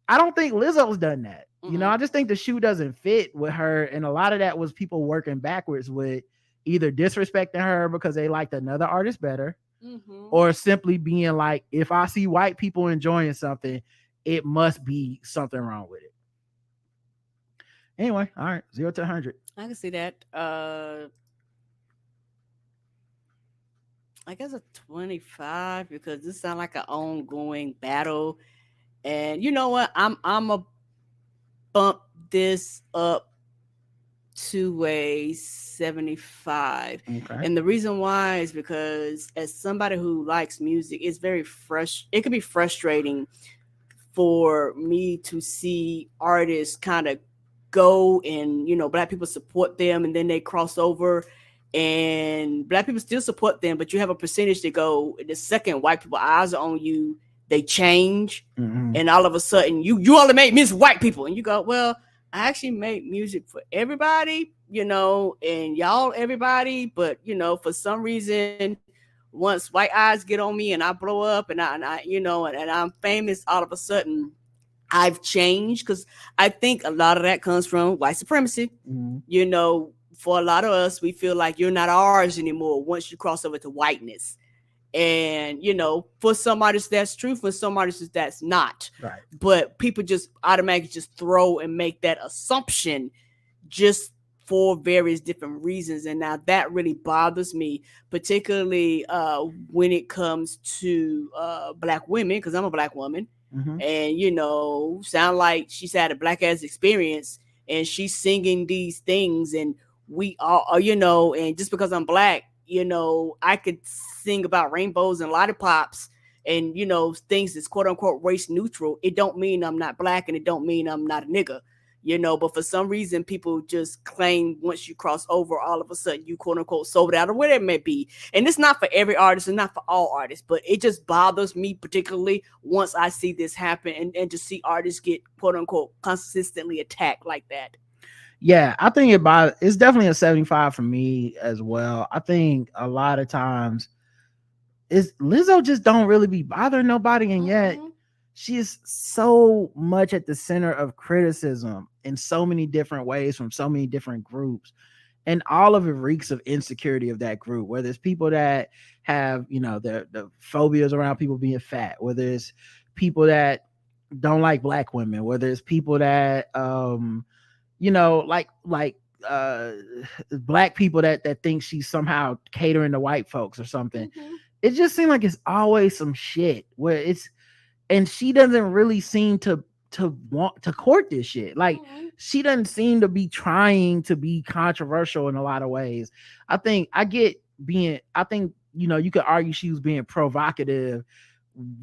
I don't think Lizzo's done that. You know, I just think the shoe doesn't fit with her, and a lot of that was people working backwards with either disrespecting her because they liked another artist better, Mm-hmm. or simply being like, if I see white people enjoying something, it must be something wrong with it. Anyway, all right, zero to 100. I can see that. Uh, I guess a 25 because this sounds like an ongoing battle. And you know what? I'm I'm a bump this up to a 75. Okay. And the reason why is because as somebody who likes music, it's very fresh. It can be frustrating for me to see artists kind of go and you know black people support them and then they cross over and black people still support them but you have a percentage to go the second white people eyes are on you they change. Mhm. and all of a sudden you you only make music white people. And you go well i actually make music for everybody you know and y'all everybody. But you know for some reason once white eyes get on me and i blow up and i, and I you know and, and i'm famous all of a sudden i've changed. Because i think a lot of that comes from white supremacy. Mhm. you know, for a lot of us, we feel like you're not ours anymore once you cross over to whiteness. And you know, for some artists that's true, for some artists that's not. Right. But people just automatically just throw and make that assumption just for various different reasons. And now that really bothers me, particularly uh when it comes to uh black women, because I'm a black woman Mhm. and you know, sound like she's had a black ass experience and she's singing these things, and we all, uh, you know, and just because I'm black, you know, I could sing about rainbows and lollipops and you know things that's quote unquote race neutral. It don't mean I'm not black, and it don't mean I'm not a nigga. You know, but for some reason, people just claim once you cross over, all of a sudden you quote unquote sold out or whatever it may be. And it's not for every artist and not for all artists, but it just bothers me particularly once I see this happen and, and to see artists get quote unquote consistently attacked like that. Yeah, I think it by it's definitely a 75 for me as well. I think a lot of times is Lizzo just don't really be bothering nobody, and yet she is so much at the center of criticism in so many different ways from so many different groups. And all of it reeks of insecurity of that group, where there's people that have, you know, the the phobias around people being fat, whether it's people that don't like black women, whether it's people that um you know, like like uh black people that that think she's somehow catering to white folks or something. It just seems like it's always some shit where it's and she doesn't really seem to to want to court this shit. Like she doesn't seem to be trying to be controversial in a lot of ways. I think I get being I think you know you could argue she was being provocative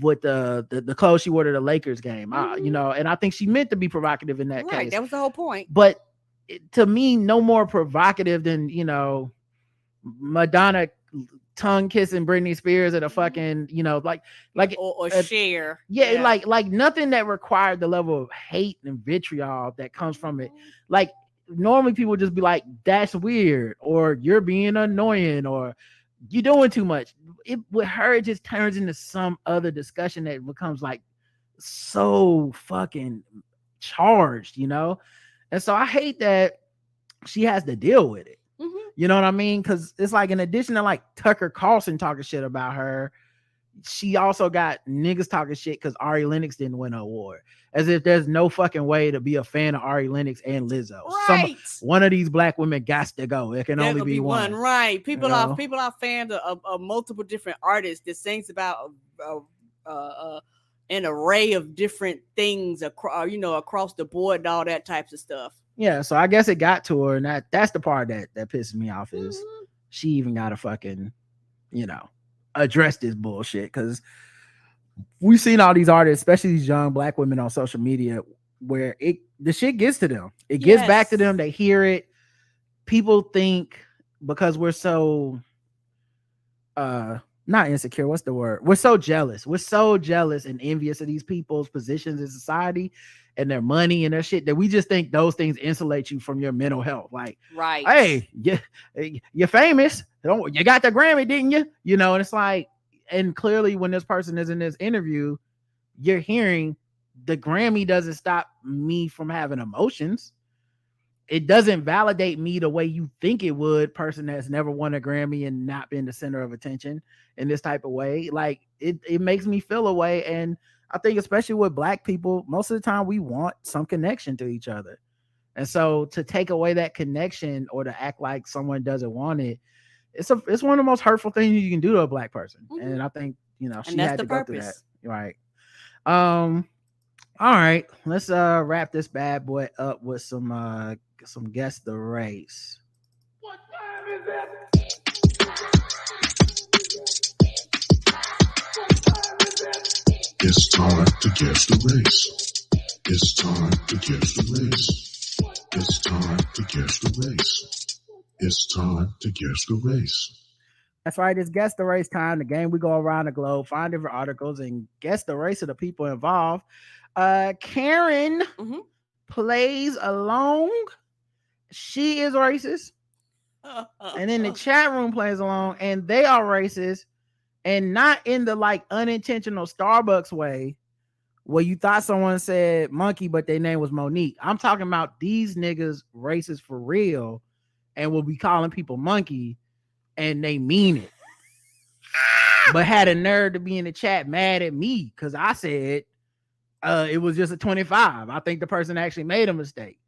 with the, the the clothes she wore to the Lakers game. Mm-hmm. you know, and I think she meant to be provocative in that Right. case. That was the whole point. but it- to me, no more provocative than you know, Madonna tongue kissing Britney Spears at a fucking you know like like Or, or uh, share. yeah, like like nothing that required the level of hate and vitriol that comes from it. Like normally people just be like, "That's weird," or "You're being annoying," or "You're doing too much." It with her, it just turns into some other discussion that becomes like so fucking charged, you know. And so I hate that she has to deal with it. Mm-hmm. You know what I mean? Because it's like in addition to like Tucker Carlson talking shit about her, she also got niggas talking shit because Ari Lennox didn't win an award. As if there's no fucking way to be a fan of Ari Lennox and Lizzo. Some- Right. one of these black women got to go. It can There only could be, one. right? People know? are people are fans of, of, of multiple different artists that sings about uh, uh, uh, an array of different things across, you know, across the board and all that types of stuff. Yeah, so I guess it got to her, and that that's the part that that pisses me off is Mm-hmm. she even got a fucking, you know, address this bullshit because we've seen all these artists, especially these young black women on social media, where it the shit gets to them. It gets back to them. They hear it. People think because we're so uh not insecure what's the word we're so jealous we're so jealous and envious of these people's positions in society and their money and their shit that we just think those things insulate you from your mental health. Like Right. hey you, eh, you're famous. Don't- you got the grammy didn't you? You know and it's like and clearly when this person is in this interview you're hearing the grammy doesn't stop me from having emotions. It doesn't validate me the way you think it would person that's never won a grammy and not been the center of attention in this type of way. Like it, it makes me feel a way and i think especially with black people most of the time we want some connection to each other. And so to take away that connection or to act like someone doesn't want it it's a it's one of the most hurtful things you can do to a black person. And i think you know she Mm-hmm. had the to go through that. Right. Um all right. Let's uh wrap this bad boy up with some uh some guess the race It's time to guess the race. It's time to guess the race. It's time to guess the race. It's time to guess the race. That's right. It's guess the race time. The game we go around the globe, find different articles, and guess the race of the people involved. Uh, Karen Mm-hmm. plays along. She is racist, and then the chat room plays along, and they are racist, and not in the like unintentional Starbucks way, where you thought someone said monkey, but their name was Monique. I'm talking about these niggas racist for real, and will be calling people monkey and they mean it. but had a nerve to be in the chat mad at me because I said uh it was just a 25. I think the person actually made a mistake.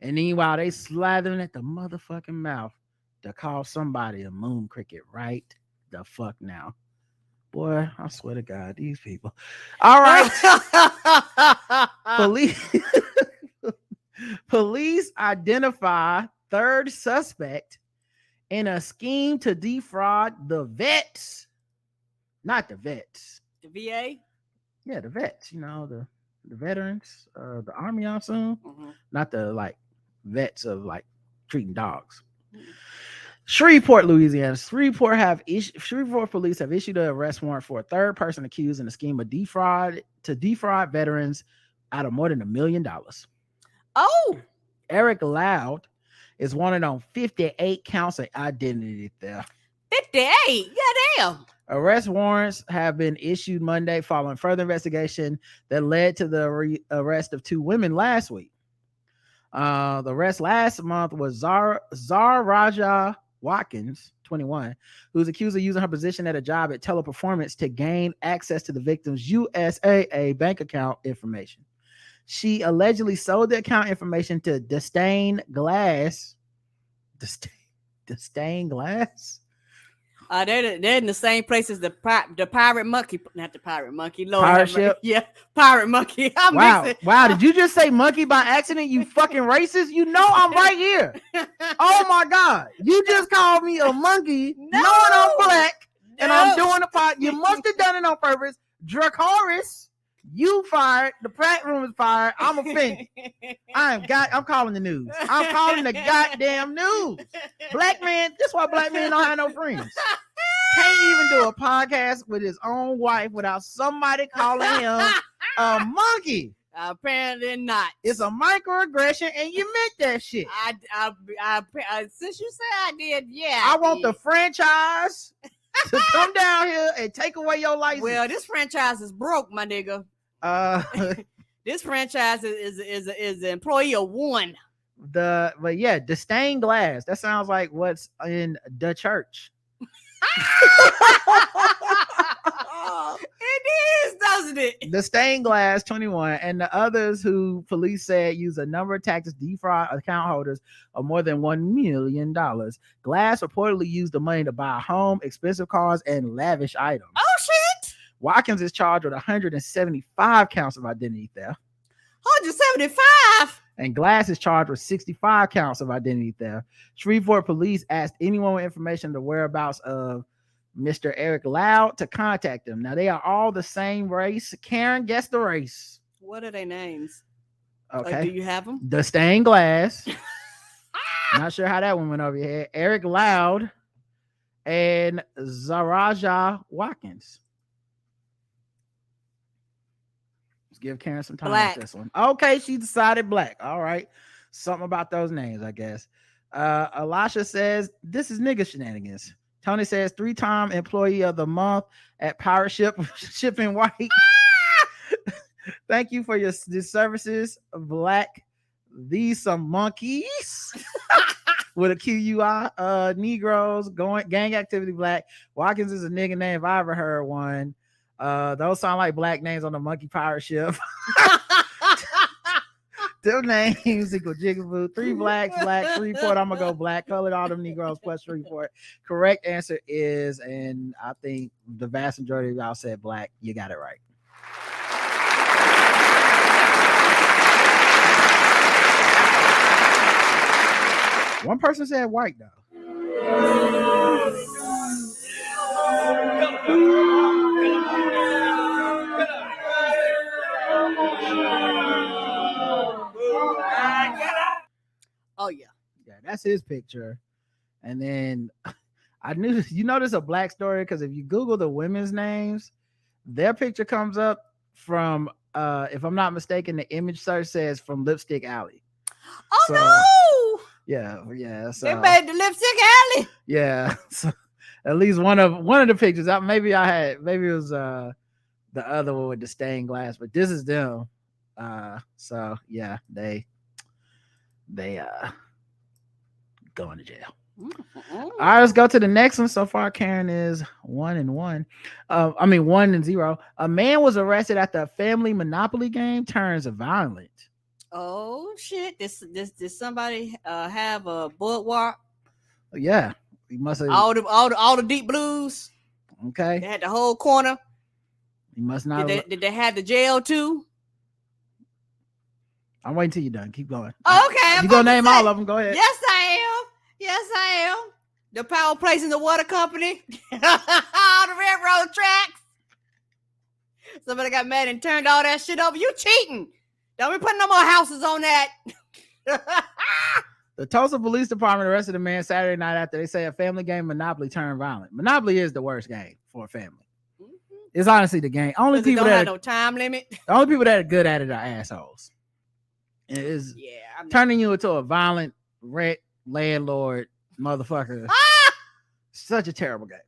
And meanwhile, they slathering at the motherfucking mouth to call somebody a moon cricket right the fuck now. Boy, I swear to God, these people. All right. Police Police identify third suspect in a scheme to defraud the vets, not the vets. The VA. Yeah, the vets. You know the the veterans, uh, the army. I assume, Mhm. not the like vets of like treating dogs. Shreveport, Louisiana. Shreveport have issued Shreveport police have issued an arrest warrant for a third person accused in a scheme of defraud to defraud veterans out of more than a million dollars. Oh, Eric Loud is wanted on 58 counts of identity theft. 58. Yeah, damn. Arrest warrants have been issued Monday following further investigation that led to the re- arrest of two women last week. Uh, the arrest last month was Zara, Zara Raja Watkins, 21, who's accused of using her position at a job at Teleperformance to gain access to the victim's USAA bank account information. She allegedly sold the account information to Disdain Glass. Disdain, Disdain Glass? Uh, they're, they're in the same place as the the pirate monkey, not the pirate monkey. Lord, Pirate ship? Yeah, pirate monkey. I'm wow, mixing- wow! Did you just say monkey by accident? You fucking racist! You know I'm right here. Oh my god! You just called me a monkey, knowing I'm black, and I'm doing a pot. You must have done it on purpose. Dracoris, you fired. The Pratt room is fired. I'm offended. I am got. I'm calling the news. I'm calling the goddamn news. Black man. That's why black men don't have no friends. Can't even do a podcast with his own wife without somebody calling him a monkey. Apparently not. It's a microaggression, and you meant that shit. I, I, I, I, since you said I did, yeah. I want the franchise to come down here and take away your license. Well, this franchise is broke, my nigga. Uh, This franchise is is is is an employee of one. the but yeah, the stained glass. That sounds like what's in the church. it is, doesn't it? The stained glass 21 and the others who police said use a number of tactics to defraud account holders of more than one million dollars. Glass reportedly used the money to buy a home, expensive cars, and lavish items. Oh shit! Watkins is charged with 175 counts of identity theft, 175. and Glass is charged with 65 counts of identity theft. Shreveport police asked anyone with information the whereabouts of Mr. Eric Loud to contact them. Now they are all the same race. Karen, guess the race. What are their names? Like, Okay. do you have them? the stained glass. Not sure how that one went over your head. Eric Loud and Zaraja Watkins. Let's give Karen some time Black. with this one. Okay, she decided black. All right. Something about those names, I guess. Uh Elisha says this is nigga shenanigans. Tony says three-time employee of the month at Pirate Ship Shipping White. Thank you for your your services, Black. These some monkeys with a QUI. Uh, Negroes going gang activity. Black Watkins is a nigga name if I ever heard one. Uh, those sound like black names on the monkey pirate ship. Two names equal jigaboo. Three blacks, black, three port. I'm gonna go black. Colored all them Negroes plus three port. Correct answer is, and I think the vast majority of y'all said black. You got it right. One person said white though. Oh yeah. Yeah, that's his picture. And then I knew you know there's a black story because if you Google the women's names, their picture comes up from uh if I'm not mistaken, the image search says from Lipstick Alley. Oh So, no! Yeah, yeah. So They made the lipstick alley. yeah. So at least one of one of the pictures. I, maybe I had maybe it was uh the other one with the stained glass, but this is them. Uh so yeah, they they uh going to jail. All right, let's go to the next one. So far, Karen is one and one. Uh, I mean, one and zero. A man was arrested after a family monopoly game turns violent. Oh shit! This this did somebody uh have a boardwalk? Yeah, he must have. All the all the all the deep blues. Okay, they had the whole corner. he must not. Did they, did they have the jail too? I'm waiting till you're done. Keep going. Oh, okay, I'm you gonna name say- all of them? Go ahead. Yes, I am. Yes, I am. The power place in the water company. all the railroad tracks. Somebody got mad and turned all that shit over. You cheating. Don't be putting no more houses on that. The Tulsa Police Department arrested a man Saturday night after they say a family game Monopoly turned violent. Monopoly is the worst game for a family. Mm-hmm. It's honestly the game. Only people don't that have are, no time limit. the only people that are good at it are assholes. It is Yeah, I'm turning you into a violent rent landlord motherfucker. Ah! Such a terrible game.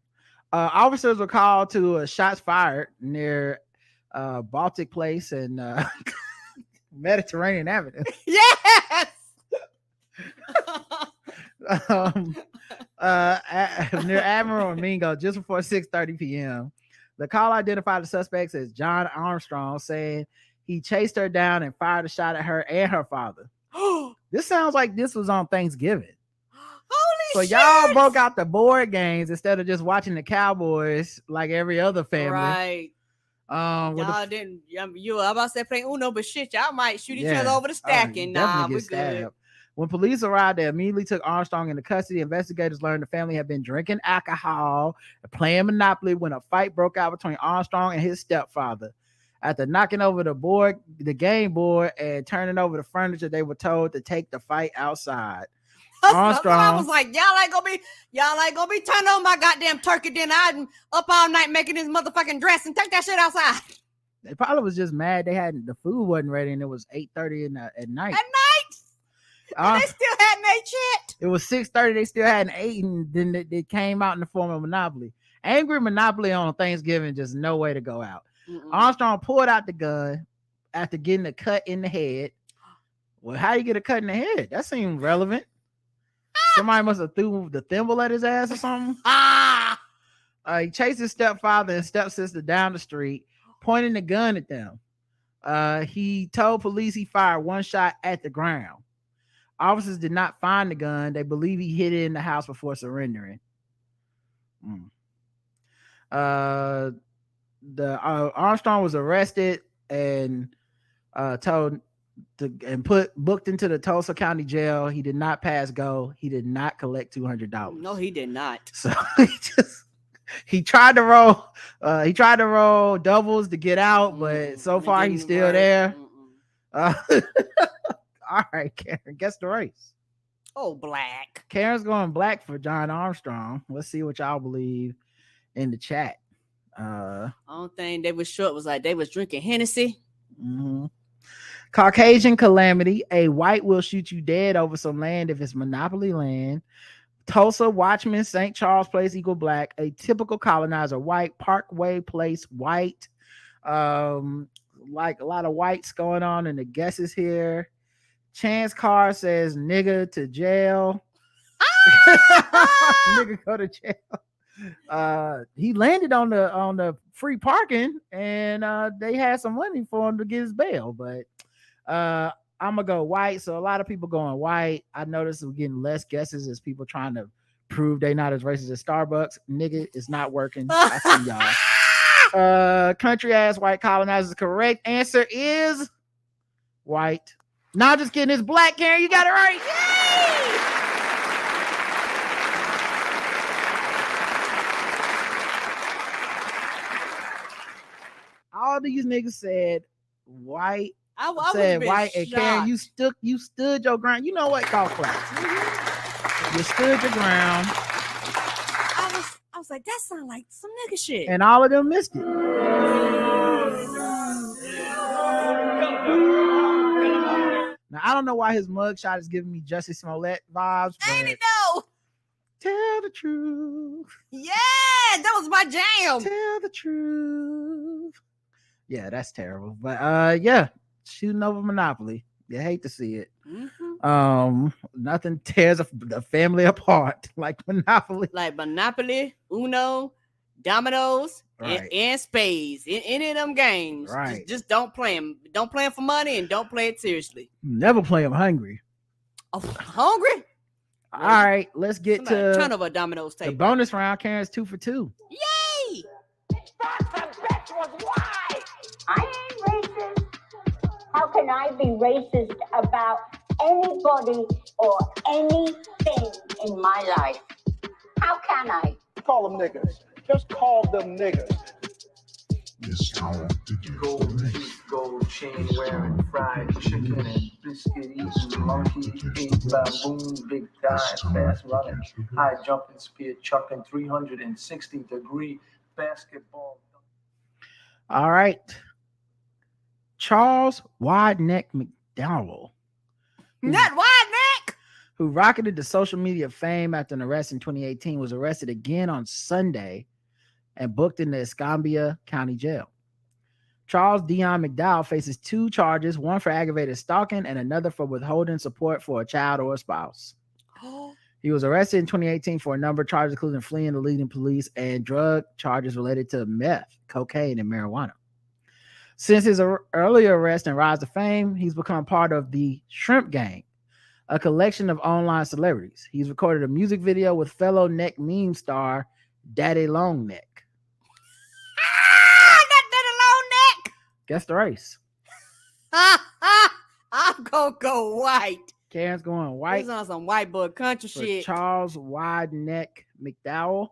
Uh, officers were called to uh, shots fired near uh, Baltic Place and uh, Mediterranean Avenue. Yes. um, uh, a- near Admiral and Mingo just before 6:30 p.m. The call identified the suspects as John Armstrong, saying he chased her down and fired a shot at her and her father. This sounds like this was on Thanksgiving. Holy So shit. y'all broke out the board games instead of just watching the Cowboys like every other family. Right. Um, Y'all didn't. um, You about to say play Uno, but shit, y'all might shoot each Yeah. other over the Oh, stacking. you nah, we good. When police arrived, they immediately took Armstrong into custody. Investigators learned the family had been drinking alcohol and playing Monopoly when a fight broke out between Armstrong and his stepfather. After knocking over the board, the game board, and turning over the furniture, they were told to take the fight outside. I Armstrong, was like, y'all ain't gonna be, y'all ain't gonna be turning on my goddamn turkey dinner. I'm up all night making this motherfucking dress and take that shit outside they probably was just mad they hadn't the food wasn't ready and it was 8:30 in the, at night. at night. Uh, and they still hadn't ate shit. It was 6:30. They still hadn't eaten. Then it, it came out in the form of Monopoly. Angry Monopoly on Thanksgiving, just no way to go out. Armstrong pulled out the gun after getting a cut in the head. Well, how you get a cut in the head? That seems relevant. Somebody must have threw the thimble at his ass or something. Ah! Uh, he chased his stepfather and stepsister down the street, pointing the gun at them. Uh, he told police he fired one shot at the ground. Officers did not find the gun. They believe he hid it in the house before surrendering. Mm. Uh, the uh, Armstrong was arrested and uh, told to and put booked into the Tulsa County Jail. He did not pass go. He did not collect two hundred dollars. No, he did not. So he just he tried to roll. Uh, he tried to roll doubles to get out, but so far he's still there. Uh, all right, Karen, guess the race. Oh, black. Karen's going black for John Armstrong. Let's see what y'all believe in the chat. Uh, Only thing they was short was like they was drinking Hennessy. mhm. Caucasian calamity. A white will shoot you dead over some land if it's monopoly land. Tulsa, Watchman, St. Charles Place, equal black. A typical colonizer, white. Parkway Place, white. Um, like a lot of whites going on in the guesses here. Chance Carr says nigga to jail. nigga go to jail. Uh he landed on the on the free parking and uh they had some money for him to get his bail, but uh I'm gonna go white. So a lot of people going white. I noticed we're getting less guesses as people trying to prove they not as racist as Starbucks. Nigga, it's not working. I see y'all. Uh country ass white colonizers. Correct answer is white. Not just kidding, it's black, Karen. You got it right. All these niggas said white. I, I said white, and Karen, you shocked. stuck, you stood your ground. You know what? Golf claps. Mm-hmm. You stood your ground, I was, I was like, that sound like some nigga shit. and all of them missed it. Now I don't know why his mugshot is giving me Jussie Smollett vibes, Ain't it though? tell the truth. Yeah, that was my jam. Tell the truth. Yeah, that's terrible. But uh yeah, shooting over Monopoly. You hate to see it. Mhm. Um, nothing tears a, the family apart like Monopoly. Like Monopoly, Uno, Dominoes, and, Right. and Spades. In any of them games, just- Right. just, don't play them. Don't play them for money and don't play it seriously. Never play them hungry. Oh, hungry? All right, let's get Somebody to turn over a Domino's the bonus round. Karen's two for two. Yay! I ain't racist. How can I be racist about anybody or anything in my life? How can I? Call them niggas. Just call them niggas. It's time to get Gold teeth, gold chain wearing, fried chicken and biscuit eating, monkey ate baboon, big time, fast running, high jumping, spear chucking, 360 degree basketball. All right. Charles Wide Neck McDowell, Not wide neck. who rocketed to social media fame after an arrest in 2018, was arrested again on Sunday and booked in the Escambia County Jail. Charles Dion McDowell faces two charges, one for aggravated stalking and another for withholding support for a child or a spouse. He was arrested in 2018 for a number of charges, including fleeing, the leading police, and drug charges related to meth, cocaine, and marijuana. Since his earlier arrest and rise to fame, he's become part of the Shrimp Gang, a collection of online celebrities. He's recorded a music video with fellow neck meme star Daddy Long Neck. Ah, that that Guess the race. Ha ha! I'm gonna go white. Karen's going white. This on some white boy country shit. Charles Wide Neck McDowell.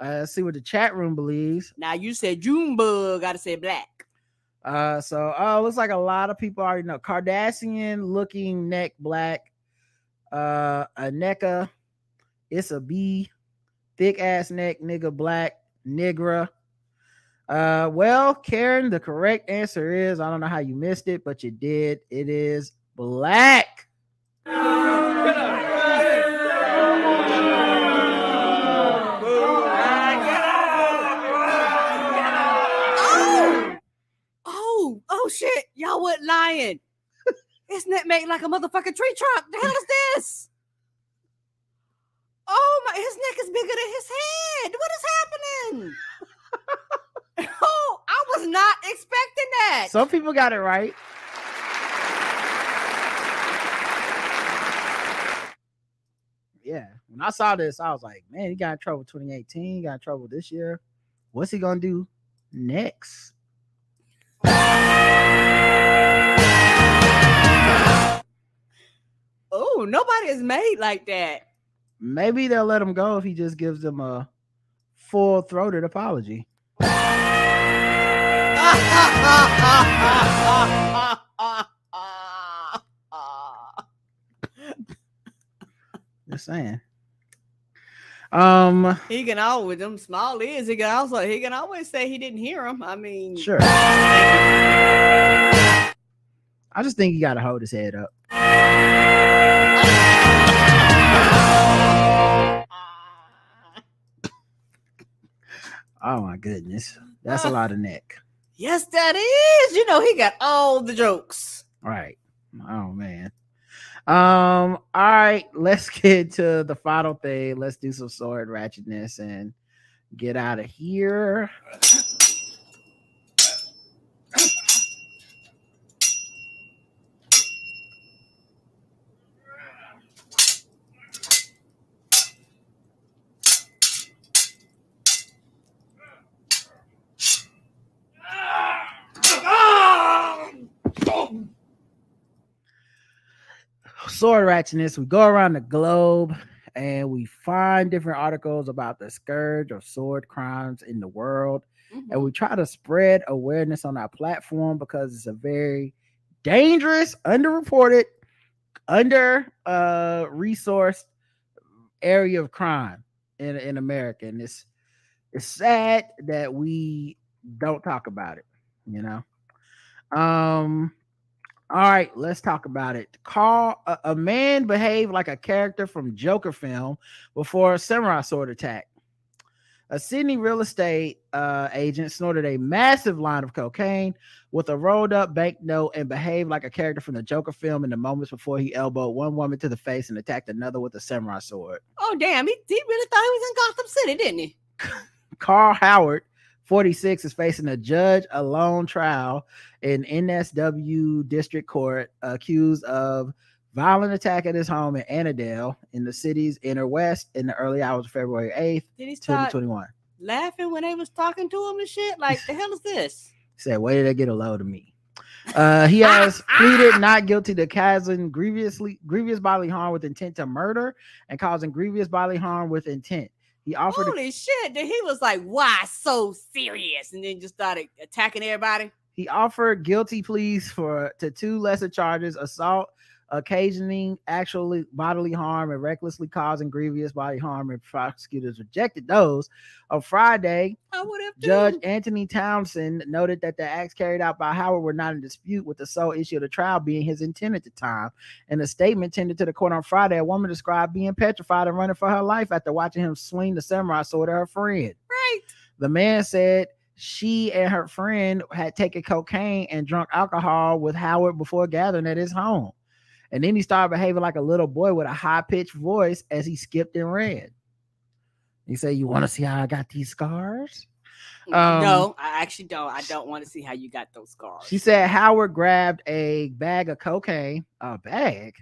Uh, let's see what the chat room believes. Now you said Junebug, gotta say black. Uh, so oh, looks like a lot of people already know Kardashian looking neck black. Uh, a necka, it's a B, thick ass neck nigga black nigra. Uh, well, Karen, the correct answer is I don't know how you missed it, but you did. It is black. Went lying. His neck made like a motherfucking tree trunk. The hell is this? Oh my! His neck is bigger than his head. What is happening? oh, I was not expecting that. Some people got it right. Yeah, when I saw this, I was like, man, he got in trouble 2018, he got in trouble this year. What's he gonna do next? Oh, nobody is made like that. Maybe they'll let him go if he just gives them a full throated apology. Just saying. Um, he can always them small ears. He can also he can always say he didn't hear him. I mean, sure. I just think he got to hold his head up. Oh my goodness, that's a lot of neck. Yes, that is. You know, he got all the jokes. Right. Oh man. Um, all right, let's get to the final thing. Let's do some sword ratchetness and get out of here. Sword ratchetness. We go around the globe and we find different articles about the scourge of sword crimes in the world. And we try to spread awareness on our platform because it's a very dangerous, underreported, under uh resourced area of crime in, in America. And it's it's sad that we don't talk about it, you know. Um all right, let's talk about it. Carl, a, a, man behaved like a character from Joker film before a samurai sword attack. A Sydney real estate uh, agent snorted a massive line of cocaine with a rolled up banknote and behaved like a character from the Joker film in the moments before he elbowed one woman to the face and attacked another with a samurai sword. Oh damn, he, he really thought he was in Gotham City, didn't he? Carl Howard 46 is facing a judge alone trial in NSW District Court accused of violent attack at his home in Annandale in the city's inner west in the early hours of February 8th, Did he start 2021. laughing when they was talking to him and shit? Like the hell is this? He said, Where did they get a load of me? Uh, he has pleaded not guilty to causing grievously grievous bodily harm with intent to murder and causing grievous bodily harm with intent. He offered Holy shit! Then he was like, "Why so serious?" And then just started attacking everybody. He offered guilty pleas for to two lesser charges: assault, occasioning actually bodily harm, and recklessly causing grievous bodily harm. And prosecutors rejected those. On Friday, I would have Judge Anthony Townsend noted that the acts carried out by Howard were not in dispute, with the sole issue of the trial being his intent at the time. In a statement tendered to the court on Friday, a woman described being petrified and running for her life after watching him swing the samurai sword at her friend. Right. The man said she and her friend had taken cocaine and drunk alcohol with Howard before gathering at his home. And then he started behaving like a little boy with a high pitched voice as he skipped and ran. He said, You want to see how I got these scars? Um, no, I actually don't. I don't want to see how you got those scars. She said Howard grabbed a bag of cocaine, a bag,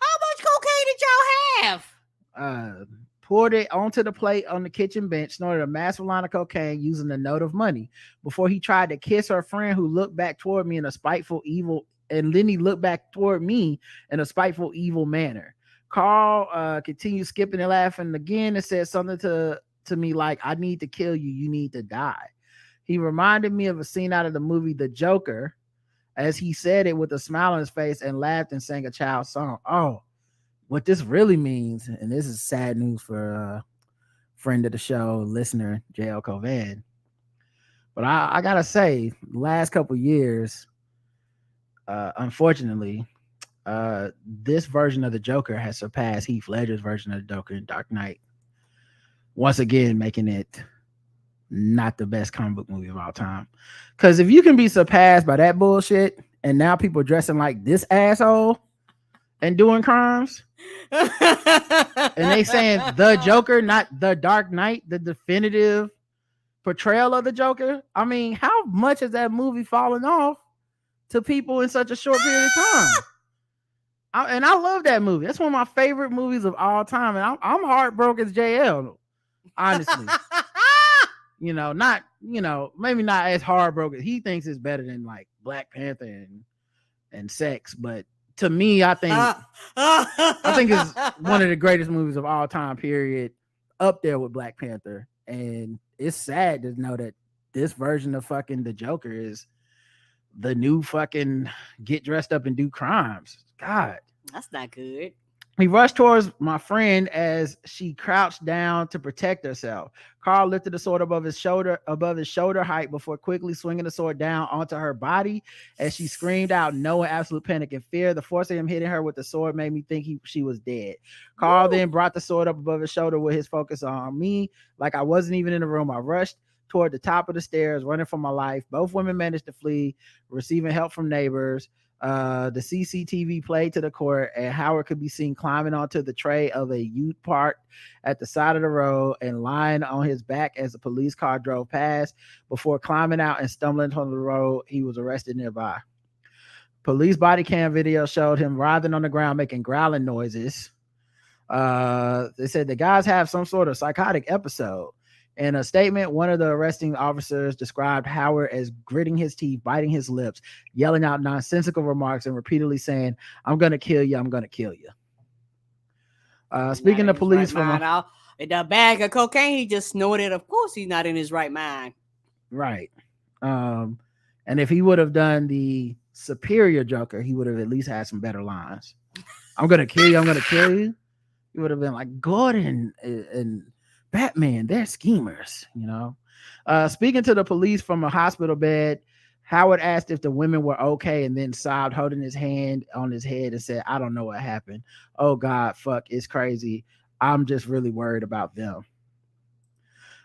How much cocaine did y'all have? uh, poured it onto the plate on the kitchen bench, snorted a massive line of cocaine using a note of money before he tried to kiss her friend who looked back toward me in a spiteful, evil, and then he looked back toward me in a spiteful, evil manner. Carl uh, continued skipping and laughing again and said something to, to me like, I need to kill you. You need to die. He reminded me of a scene out of the movie The Joker as he said it with a smile on his face and laughed and sang a child song. Oh, what this really means, and this is sad news for a friend of the show, listener, JL Covan. But I, I gotta say, last couple years, uh, unfortunately, uh, this version of the Joker has surpassed Heath Ledger's version of the Joker in Dark Knight. Once again, making it not the best comic book movie of all time. Because if you can be surpassed by that bullshit, and now people dressing like this asshole and doing crimes, and they saying the Joker, not the Dark Knight, the definitive portrayal of the Joker. I mean, how much has that movie fallen off to people in such a short period of time? I, and I love that movie. That's one of my favorite movies of all time. And I'm, I'm heartbroken as JL, honestly. you know, not you know, maybe not as heartbroken. He thinks it's better than like Black Panther and and sex, but to me, I think I think it's one of the greatest movies of all time, period, up there with Black Panther. And it's sad to know that this version of fucking the Joker is the new fucking get dressed up and do crimes. God. That's not good. He rushed towards my friend as she crouched down to protect herself. Carl lifted the sword above his shoulder, above his shoulder height, before quickly swinging the sword down onto her body. As she screamed out, no absolute panic and fear. The force of him hitting her with the sword made me think he, she was dead. Carl then brought the sword up above his shoulder with his focus on me, like I wasn't even in the room. I rushed toward the top of the stairs, running for my life. Both women managed to flee, receiving help from neighbors. Uh, the CCTV played to the court, and Howard could be seen climbing onto the tray of a ute parked at the side of the road and lying on his back as a police car drove past. Before climbing out and stumbling on the road, he was arrested nearby. Police body cam video showed him writhing on the ground, making growling noises. Uh, they said the guys have some sort of psychotic episode. In a statement, one of the arresting officers described Howard as gritting his teeth, biting his lips, yelling out nonsensical remarks, and repeatedly saying, I'm going to kill you. I'm going to kill you. Uh, speaking of police right from. I'll- the bag of cocaine he just snorted. Of course, he's not in his right mind. Right. Um, and if he would have done the superior Joker, he would have at least had some better lines. I'm gonna kill you. I'm gonna kill you. He would have been like Gordon and, and Batman. They're schemers, you know. Uh, speaking to the police from a hospital bed, Howard asked if the women were okay, and then sobbed, holding his hand on his head, and said, "I don't know what happened. Oh God, fuck, it's crazy. I'm just really worried about them."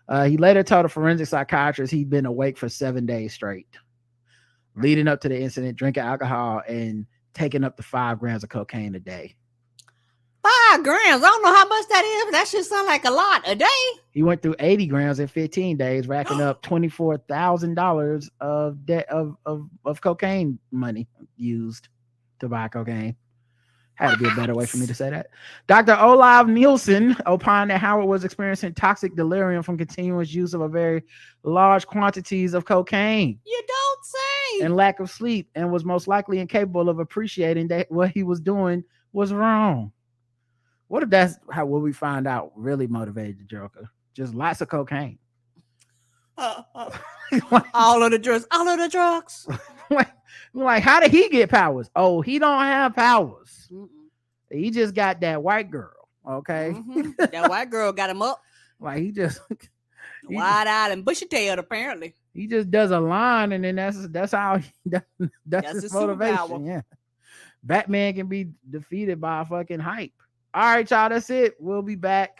Uh, he later told a forensic psychiatrist he'd been awake for seven days straight, leading up to the incident, drinking alcohol and taking up to five grams of cocaine a day. Five grams. I don't know how much that is, but that should sound like a lot a day. He went through 80 grams in 15 days, racking up $24,000 of debt of, of, of cocaine money used to buy cocaine. Had to be a better way for me to say that. Dr. Olav Nielssen opined that Howard was experiencing toxic delirium from continuous use of a very large quantities of cocaine You don't say. and lack of sleep, and was most likely incapable of appreciating that what he was doing was wrong. What if that's how what we find out really motivated the Joker? Just lots of cocaine. all of the drugs. All of the drugs. like, like, how did he get powers? Oh, he don't have powers. He just got that white girl. Okay. Mhm. that white girl got him up, Like he just he, wide eyed and bushy tailed, apparently. he just does a line and then that's that's how he, that, that's, That's his his motivation. superpower. Yeah. Batman can be defeated by fucking hype. All right, y'all. That's it. We'll be back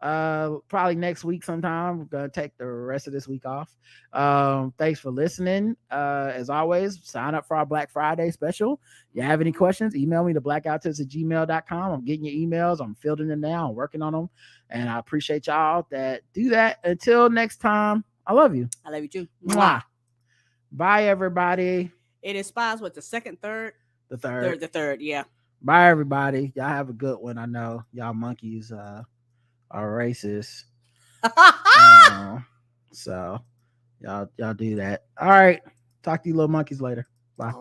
uh probably next week sometime. We're gonna take the rest of this week off. Um, thanks for listening. Uh, as always, sign up for our Black Friday special. you have any questions, email me to blackouttits at gmail.com. I'm getting your emails, I'm fielding them now, I'm working on them, and I appreciate y'all that do that. Until next time, I love you. I love you too. Mwah. Bye, everybody. It inspires what the second, third, The third. third, the third. Yeah. Bye, everybody. Y'all have a good one. I know y'all monkeys uh, are racist. Uh, so y'all y'all do that. All right. Talk to you little monkeys later. Bye.